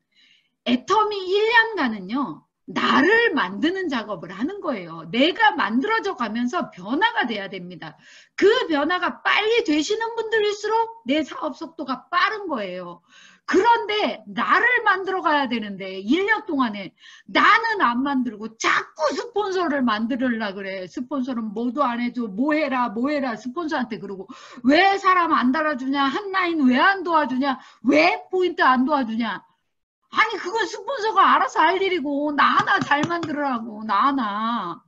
애터미 1년간은요. 나를 만드는 작업을 하는 거예요. 내가 만들어져 가면서 변화가 돼야 됩니다. 그 변화가 빨리 되시는 분들일수록 내 사업 속도가 빠른 거예요. 그런데 나를 만들어 가야 되는데 1년 동안에 나는 안 만들고 자꾸 스폰서를 만들으려 그래. 스폰서는 뭐도 안 해줘. 뭐 해라 뭐 해라 스폰서한테 그러고 왜 사람 안 달아주냐 한라인 왜 안 도와주냐 왜 포인트 안 도와주냐 아니 그건 스폰서가 알아서 할 일이고 나 하나 잘 만들으라고 나 하나.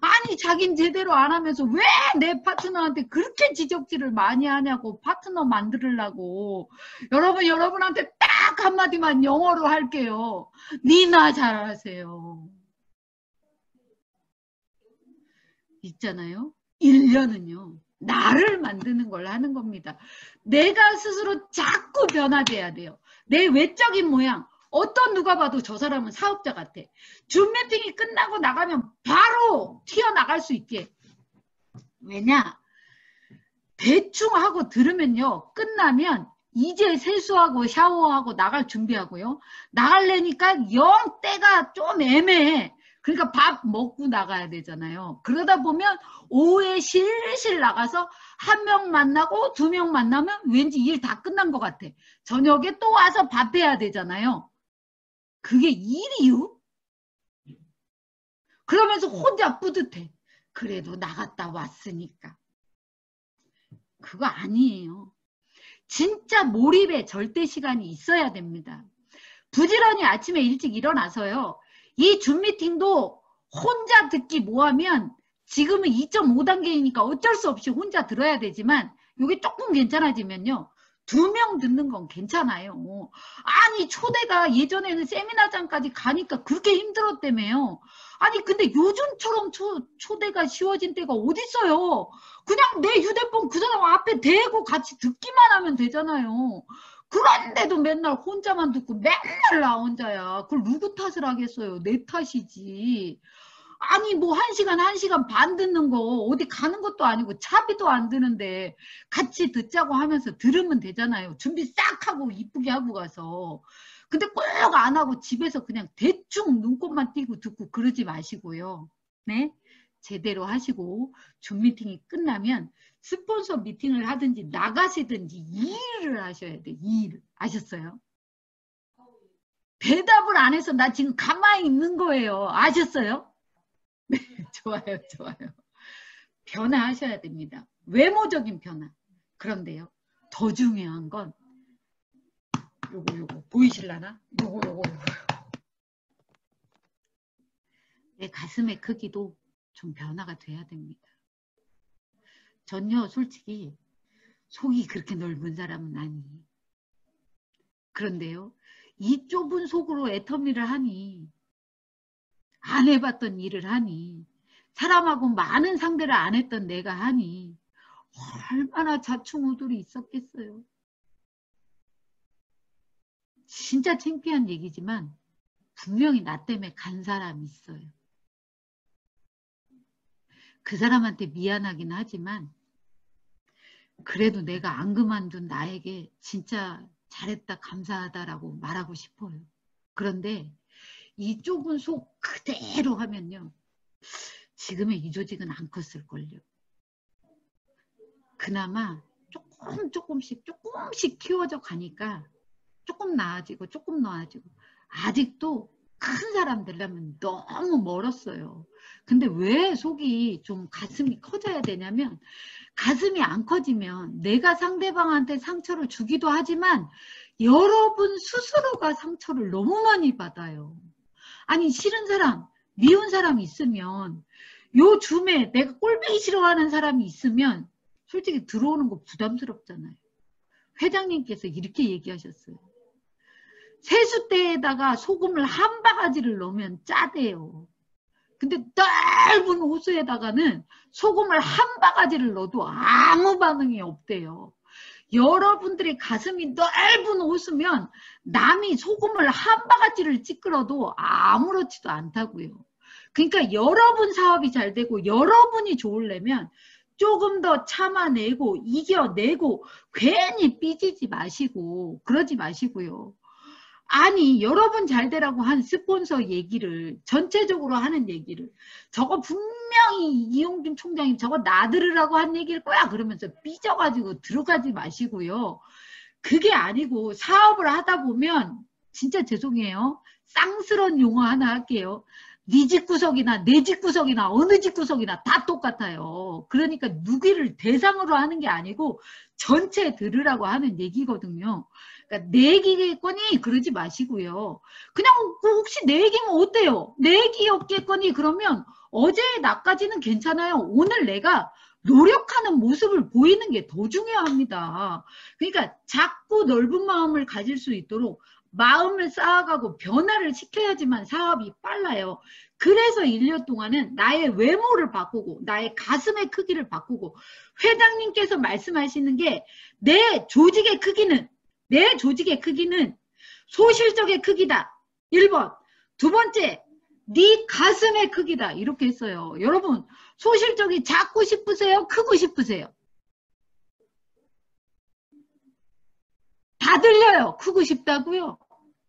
아니 자긴 제대로 안 하면서 왜 내 파트너한테 그렇게 지적질을 많이 하냐고 파트너 만들으려고. 여러분 여러분한테 딱 한마디만 영어로 할게요. 니나 잘하세요. 있잖아요. 1년은요 나를 만드는 걸 하는 겁니다. 내가 스스로 자꾸 변화돼야 돼요 내 외적인 모양 어떤 누가 봐도 저 사람은 사업자 같아. 줌 미팅이 끝나고 나가면 바로 튀어나갈 수 있게. 왜냐? 대충 하고 들으면요. 끝나면 이제 세수하고 샤워하고 나갈 준비하고요. 나갈래니까 영 때가 좀 애매해. 그러니까 밥 먹고 나가야 되잖아요. 그러다 보면 오후에 실실 나가서 한 명 만나고 두 명 만나면 왠지 일 다 끝난 것 같아. 저녁에 또 와서 밥 해야 되잖아요. 그게 일이요? 그러면서 혼자 뿌듯해. 그래도 나갔다 왔으니까. 그거 아니에요. 진짜 몰입의 절대 시간이 있어야 됩니다. 부지런히 아침에 일찍 일어나서요. 이 줌 미팅도 혼자 듣기 뭐하면 지금은 2.5단계이니까 어쩔 수 없이 혼자 들어야 되지만 이게 조금 괜찮아지면요. 두 명 듣는 건 괜찮아요. 아니 초대가 예전에는 세미나장까지 가니까 그렇게 힘들었다며요. 아니 근데 요즘처럼 초, 초대가 쉬워진 때가 어딨어요. 그냥 내 휴대폰 그 사람 앞에 대고 같이 듣기만 하면 되잖아요. 그런데도 맨날 혼자만 듣고 맨날 나 혼자야. 그걸 누구 탓을 하겠어요. 내 탓이지. 아니 뭐 한 시간 한 시간 반 듣는 거 어디 가는 것도 아니고 차비도 안 드는데 같이 듣자고 하면서 들으면 되잖아요. 준비 싹 하고 이쁘게 하고 가서. 근데 꼭 안 하고 집에서 그냥 대충 눈곱만 띄고 듣고 그러지 마시고요. 네? 제대로 하시고 줌 미팅이 끝나면 스폰서 미팅을 하든지 나가시든지 일을 하셔야 돼. 일. 아셨어요? 대답을 안 해서 나 지금 가만히 있는 거예요. 아셨어요? [LAUGHS] 네, 좋아요, 좋아요. 변화하셔야 됩니다. 외모적인 변화. 그런데요, 더 중요한 건 요거 요거 보이실라나? 요거 요거 요거. 내 가슴의 크기도 좀 변화가 돼야 됩니다. 전요 솔직히 속이 그렇게 넓은 사람은 아니에요. 그런데요, 이 좁은 속으로 애터미를 하니 안 해봤던 일을 하니 사람하고 많은 상대를 안 했던 내가 하니 얼마나 자충우돌이 있었겠어요. 진짜 창피한 얘기지만 분명히 나 때문에 간 사람이 있어요. 그 사람한테 미안하긴 하지만 그래도 내가 안 그만둔 나에게 진짜 잘했다 감사하다라고 말하고 싶어요. 그런데 이 좁은 속 그대로 하면요. 지금의 이 조직은 안 컸을걸요. 그나마 조금 조금씩 조금씩 키워져 가니까 조금 나아지고 조금 나아지고 아직도 큰 사람 되려면 너무 멀었어요. 근데 왜 속이 좀 가슴이 커져야 되냐면 가슴이 안 커지면 내가 상대방한테 상처를 주기도 하지만 여러분 스스로가 상처를 너무 많이 받아요. 아니 싫은 사람, 미운 사람이 있으면 요 줌에 내가 꼴보기 싫어하는 사람이 있으면 솔직히 들어오는 거 부담스럽잖아요. 회장님께서 이렇게 얘기하셨어요. 세숫대에다가 소금을 한 바가지를 넣으면 짜대요. 근데 넓은 호수에다가는 소금을 한 바가지를 넣어도 아무 반응이 없대요. 여러분들의 가슴이 넓은 옷이면 남이 소금을 한 바가지를 찌끄러도 아무렇지도 않다고요. 그러니까 여러분 사업이 잘 되고 여러분이 좋으려면 조금 더 참아내고 이겨내고 괜히 삐지지 마시고 그러지 마시고요. 아니 여러분 잘 되라고 한 스폰서 얘기를 전체적으로 하는 얘기를. 저거 분명히 이용준 총장이 저거 나들으라고 한 얘기일 거야. 그러면서 삐져가지고 들어가지 마시고요. 그게 아니고 사업을 하다 보면 진짜 죄송해요. 쌍스런 용어 하나 할게요. 네 집구석이나 내 집구석이나 어느 집구석이나 다 똑같아요. 그러니까 누구를 대상으로 하는 게 아니고 전체 들으라고 하는 얘기거든요 그러니까 내기겠거니 그러지 마시고요. 그냥 그 혹시 내기면 어때요? 내기였겠거니 그러면 어제의 나까지는 괜찮아요. 오늘 내가 노력하는 모습을 보이는 게 더 중요합니다. 그러니까 작고 넓은 마음을 가질 수 있도록 마음을 쌓아가고 변화를 시켜야지만 사업이 빨라요. 그래서 1년 동안은 나의 외모를 바꾸고 나의 가슴의 크기를 바꾸고 회장님께서 말씀하시는 게 내 조직의 크기는 내 조직의 크기는 소실적의 크기다. 1번. 두 번째, 네 가슴의 크기다. 이렇게 했어요. 여러분, 소실적이 작고 싶으세요? 크고 싶으세요? 다 들려요. 크고 싶다고요?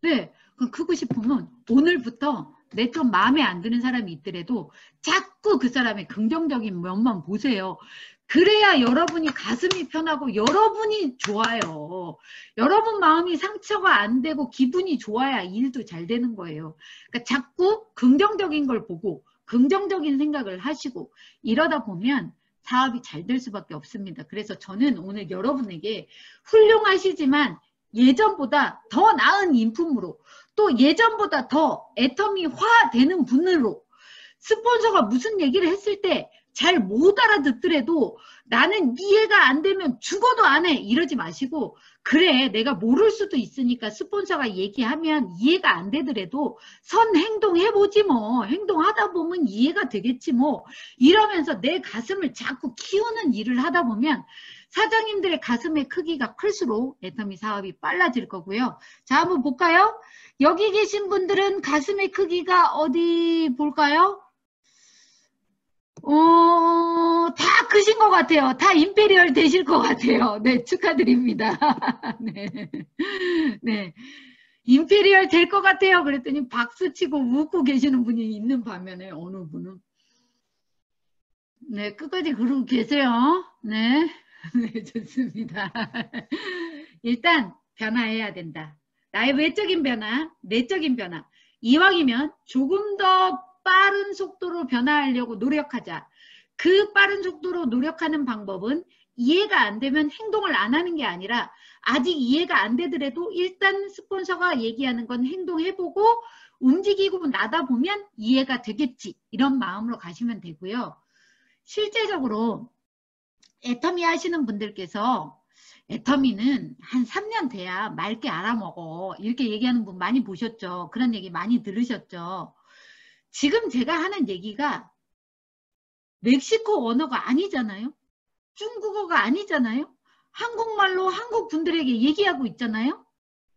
네. 그 크고 싶으면 오늘부터 내좀 마음에 안 드는 사람이 있더라도 자꾸 그 사람의 긍정적인 면만 보세요. 그래야 여러분이 가슴이 편하고 여러분이 좋아요. 여러분 마음이 상처가 안 되고 기분이 좋아야 일도 잘 되는 거예요. 그러니까 자꾸 긍정적인 걸 보고 긍정적인 생각을 하시고 이러다 보면 사업이 잘 될 수밖에 없습니다. 그래서 저는 오늘 여러분에게 훌륭하시지만 예전보다 더 나은 인품으로 또 예전보다 더 애터미화 되는 분으로 스폰서가 무슨 얘기를 했을 때 잘 못 알아듣더라도 나는 이해가 안 되면 죽어도 안 해 이러지 마시고 그래 내가 모를 수도 있으니까 스폰서가 얘기하면 이해가 안 되더라도 선 행동해보지 뭐 행동하다 보면 이해가 되겠지 뭐 이러면서 내 가슴을 자꾸 키우는 일을 하다 보면 사장님들의 가슴의 크기가 클수록 애터미 사업이 빨라질 거고요. 자, 한번 볼까요? 여기 계신 분들은 가슴의 크기가 어디 볼까요? 어, 다 크신 것 같아요. 다 Imperial 되실 것 같아요. 네, 축하드립니다. [LAUGHS] 네. 네. Imperial 될 것 같아요. 그랬더니 박수 치고 웃고 계시는 분이 있는 반면에 어느 분은 네, 끝까지 그러고 계세요. 네. [LAUGHS] 네, 좋습니다. [LAUGHS] 일단 변화해야 된다. 나의 외적인 변화, 내적인 변화. 이왕이면 조금 더 빠른 속도로 변화하려고 노력하자. 그 빠른 속도로 노력하는 방법은 이해가 안 되면 행동을 안 하는 게 아니라 아직 이해가 안 되더라도 일단 스폰서가 얘기하는 건 행동해보고 움직이고 나다 보면 이해가 되겠지. 이런 마음으로 가시면 되고요. 실제적으로 애터미 하시는 분들께서 애터미는 한 3년 돼야 맑게 알아먹어. 이렇게 얘기하는 분 많이 보셨죠. 그런 얘기 많이 들으셨죠. 지금 제가 하는 얘기가 멕시코 언어가 아니잖아요. 중국어가 아니잖아요. 한국말로 한국 분들에게 얘기하고 있잖아요.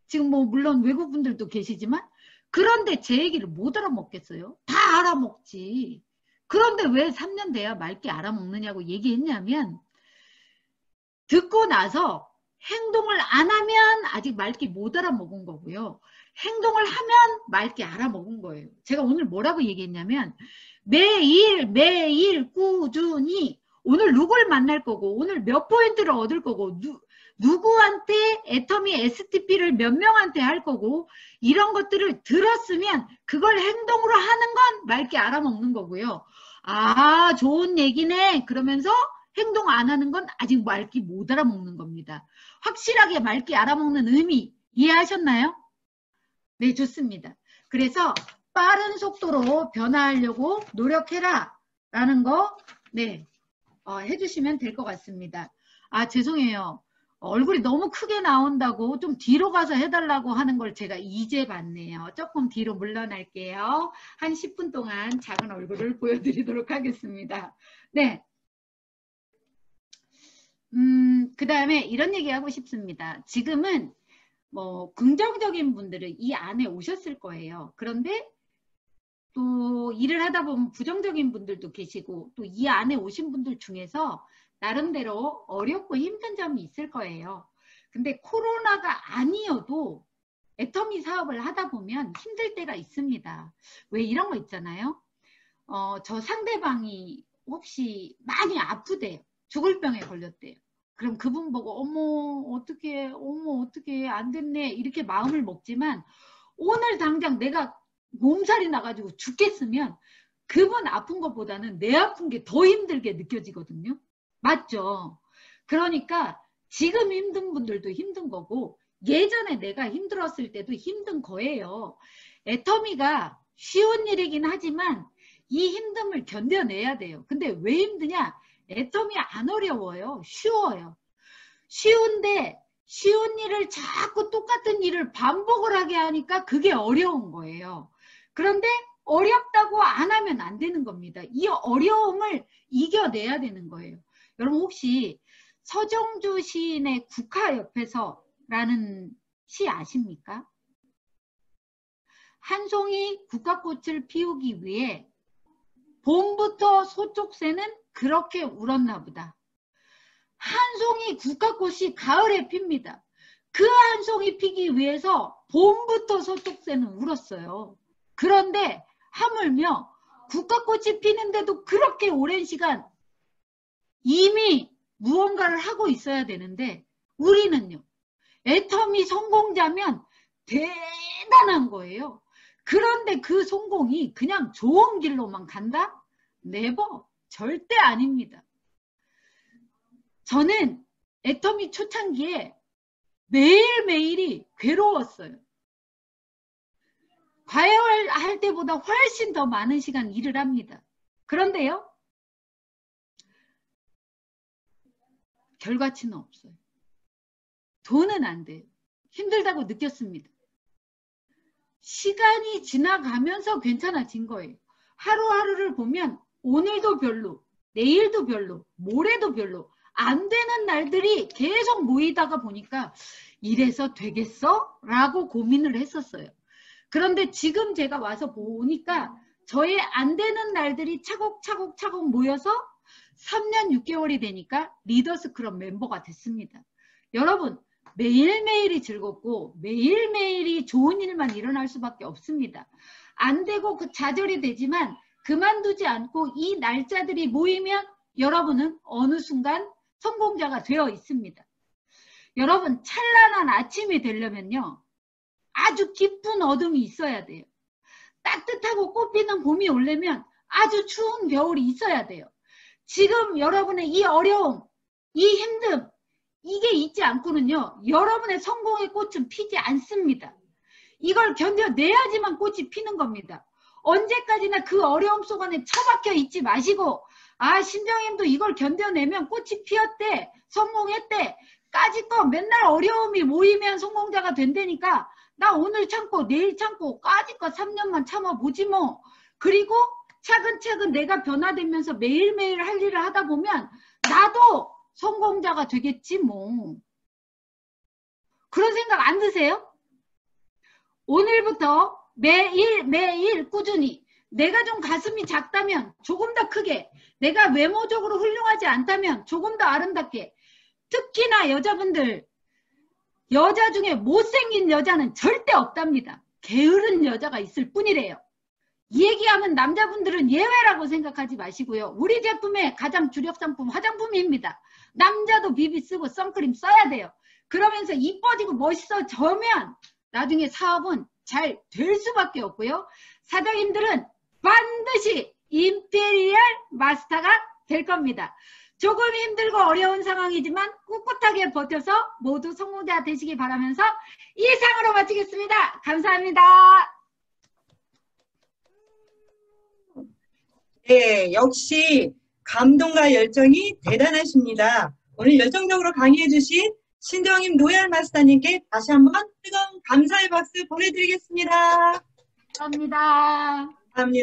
지금 뭐 물론 외국 분들도 계시지만 그런데 제 얘기를 못 알아먹겠어요. 다 알아먹지. 그런데 왜 3년 돼야 맑게 알아먹느냐고 얘기했냐면 듣고 나서 행동을 안 하면 아직 맑게 못 알아먹은 거고요. 행동을 하면 맑게 알아먹은 거예요. 제가 오늘 뭐라고 얘기했냐면 매일 매일 꾸준히 오늘 누굴 만날 거고 오늘 몇 포인트를 얻을 거고 누, 누구한테 애터미 STP를 몇 명한테 할 거고 이런 것들을 들었으면 그걸 행동으로 하는 건 맑게 알아먹는 거고요. 아 좋은 얘기네 그러면서 행동 안 하는 건 아직 맑게 못 알아먹는 겁니다. 확실하게 맑게 알아먹는 의미 이해하셨나요? 네, 좋습니다. 그래서 빠른 속도로 변화하려고 노력해라 라는 거 네, 어, 해주시면 될 것 같습니다. 아 죄송해요. 얼굴이 너무 크게 나온다고 좀 뒤로 가서 해달라고 하는 걸 제가 이제 봤네요. 조금 뒤로 물러날게요. 한 10분 동안 작은 얼굴을 보여드리도록 하겠습니다. 네, 음, 그 다음에 이런 얘기 하고 싶습니다. 지금은 뭐 긍정적인 분들은 이 안에 오셨을 거예요. 그런데 또 일을 하다 보면 부정적인 분들도 계시고 또 이 안에 오신 분들 중에서 나름대로 어렵고 힘든 점이 있을 거예요. 근데 코로나가 아니어도 애터미 사업을 하다 보면 힘들 때가 있습니다. 왜 이런 거 있잖아요. 어, 저 상대방이 혹시 많이 아프대요. 죽을 병에 걸렸대요. 그럼 그분 보고 어머 어떻게 어머 어떻게 안 됐네 이렇게 마음을 먹지만 오늘 당장 내가 몸살이 나가지고 죽겠으면 그분 아픈 것보다는 내 아픈 게 더 힘들게 느껴지거든요. 맞죠? 그러니까 지금 힘든 분들도 힘든 거고 예전에 내가 힘들었을 때도 힘든 거예요. 애터미가 쉬운 일이긴 하지만 이 힘듦을 견뎌내야 돼요. 근데 왜 힘드냐? 애터미 안 어려워요. 쉬워요. 쉬운데 쉬운 일을 자꾸 똑같은 일을 반복을 하게 하니까 그게 어려운 거예요. 그런데 어렵다고 안 하면 안 되는 겁니다. 이 어려움을 이겨내야 되는 거예요. 여러분 혹시 서정주 시인의 국화 옆에서 라는 시 아십니까? 한 송이 국화꽃을 피우기 위해 봄부터 소쪽새는 그렇게 울었나 보다. 한 송이 국화꽃이 가을에 핍니다. 그 한 송이 피기 위해서 봄부터 소쪽새는 울었어요. 그런데 하물며 국화꽃이 피는데도 그렇게 오랜 시간 이미 무언가를 하고 있어야 되는데 우리는요. 애터미 성공자면 대단한 거예요. 그런데 그 성공이 그냥 좋은 길로만 간다? 네버 절대 아닙니다. 저는 애터미 초창기에 매일매일이 괴로웠어요. 과외할 때보다 훨씬 더 많은 시간 일을 합니다. 그런데요. 결과치는 없어요. 돈은 안 돼요. 힘들다고 느꼈습니다. 시간이 지나가면서 괜찮아진 거예요. 하루하루를 보면 오늘도 별로, 내일도 별로, 모레도 별로 안 되는 날들이 계속 모이다가 보니까 이래서 되겠어? 라고 고민을 했었어요. 그런데 지금 제가 와서 보니까 저의 안 되는 날들이 차곡차곡 차곡 모여서 3년 6개월이 되니까 리더스 클럽 멤버가 됐습니다. 여러분 매일매일이 즐겁고 매일매일이 좋은 일만 일어날 수밖에 없습니다. 안 되고 그 좌절이 되지만 그만두지 않고 이 날짜들이 모이면 여러분은 어느 순간 성공자가 되어 있습니다. 여러분 찬란한 아침이 되려면요. 아주 깊은 어둠이 있어야 돼요. 따뜻하고 꽃피는 봄이 오려면 아주 추운 겨울이 있어야 돼요. 지금 여러분의 이 어려움, 이 힘듦, 이게 있지 않고는요, 여러분의 성공의 꽃은 피지 않습니다. 이걸 견뎌내야지만 꽃이 피는 겁니다. 언제까지나 그 어려움 속 안에 처박혀 있지 마시고, 아, 신정님도 이걸 견뎌내면 꽃이 피었대, 성공했대, 까짓거 맨날 어려움이 모이면 성공자가 된다니까, 나 오늘 참고 내일 참고 까짓거 3년만 참아보지 뭐. 그리고 차근차근 내가 변화되면서 매일매일 할 일을 하다 보면 나도 성공자가 되겠지 뭐. 그런 생각 안 드세요? 오늘부터 매일 매일 꾸준히 내가 좀 가슴이 작다면 조금 더 크게 내가 외모적으로 훌륭하지 않다면 조금 더 아름답게 특히나 여자분들 여자 중에 못생긴 여자는 절대 없답니다. 게으른 여자가 있을 뿐이래요. 얘기하면 남자분들은 예외라고 생각하지 마시고요. 우리 제품의 가장 주력 상품 화장품입니다. 남자도 비비 쓰고 선크림 써야 돼요. 그러면서 이뻐지고 멋있어져면 나중에 사업은 잘 될 수밖에 없고요. 사장님들은 반드시 임페리얼 마스터가 될 겁니다. 조금 힘들고 어려운 상황이지만 꿋꿋하게 버텨서 모두 성공자 되시기 바라면서 이상으로 마치겠습니다. 감사합니다. 네, 역시 감동과 열정이 대단하십니다. 오늘 열정적으로 강의해 주신 신정임 노얄 마스터님께 다시 한번 뜨거운 감사의 박수 보내드리겠습니다. 감사합니다. 감사합니다.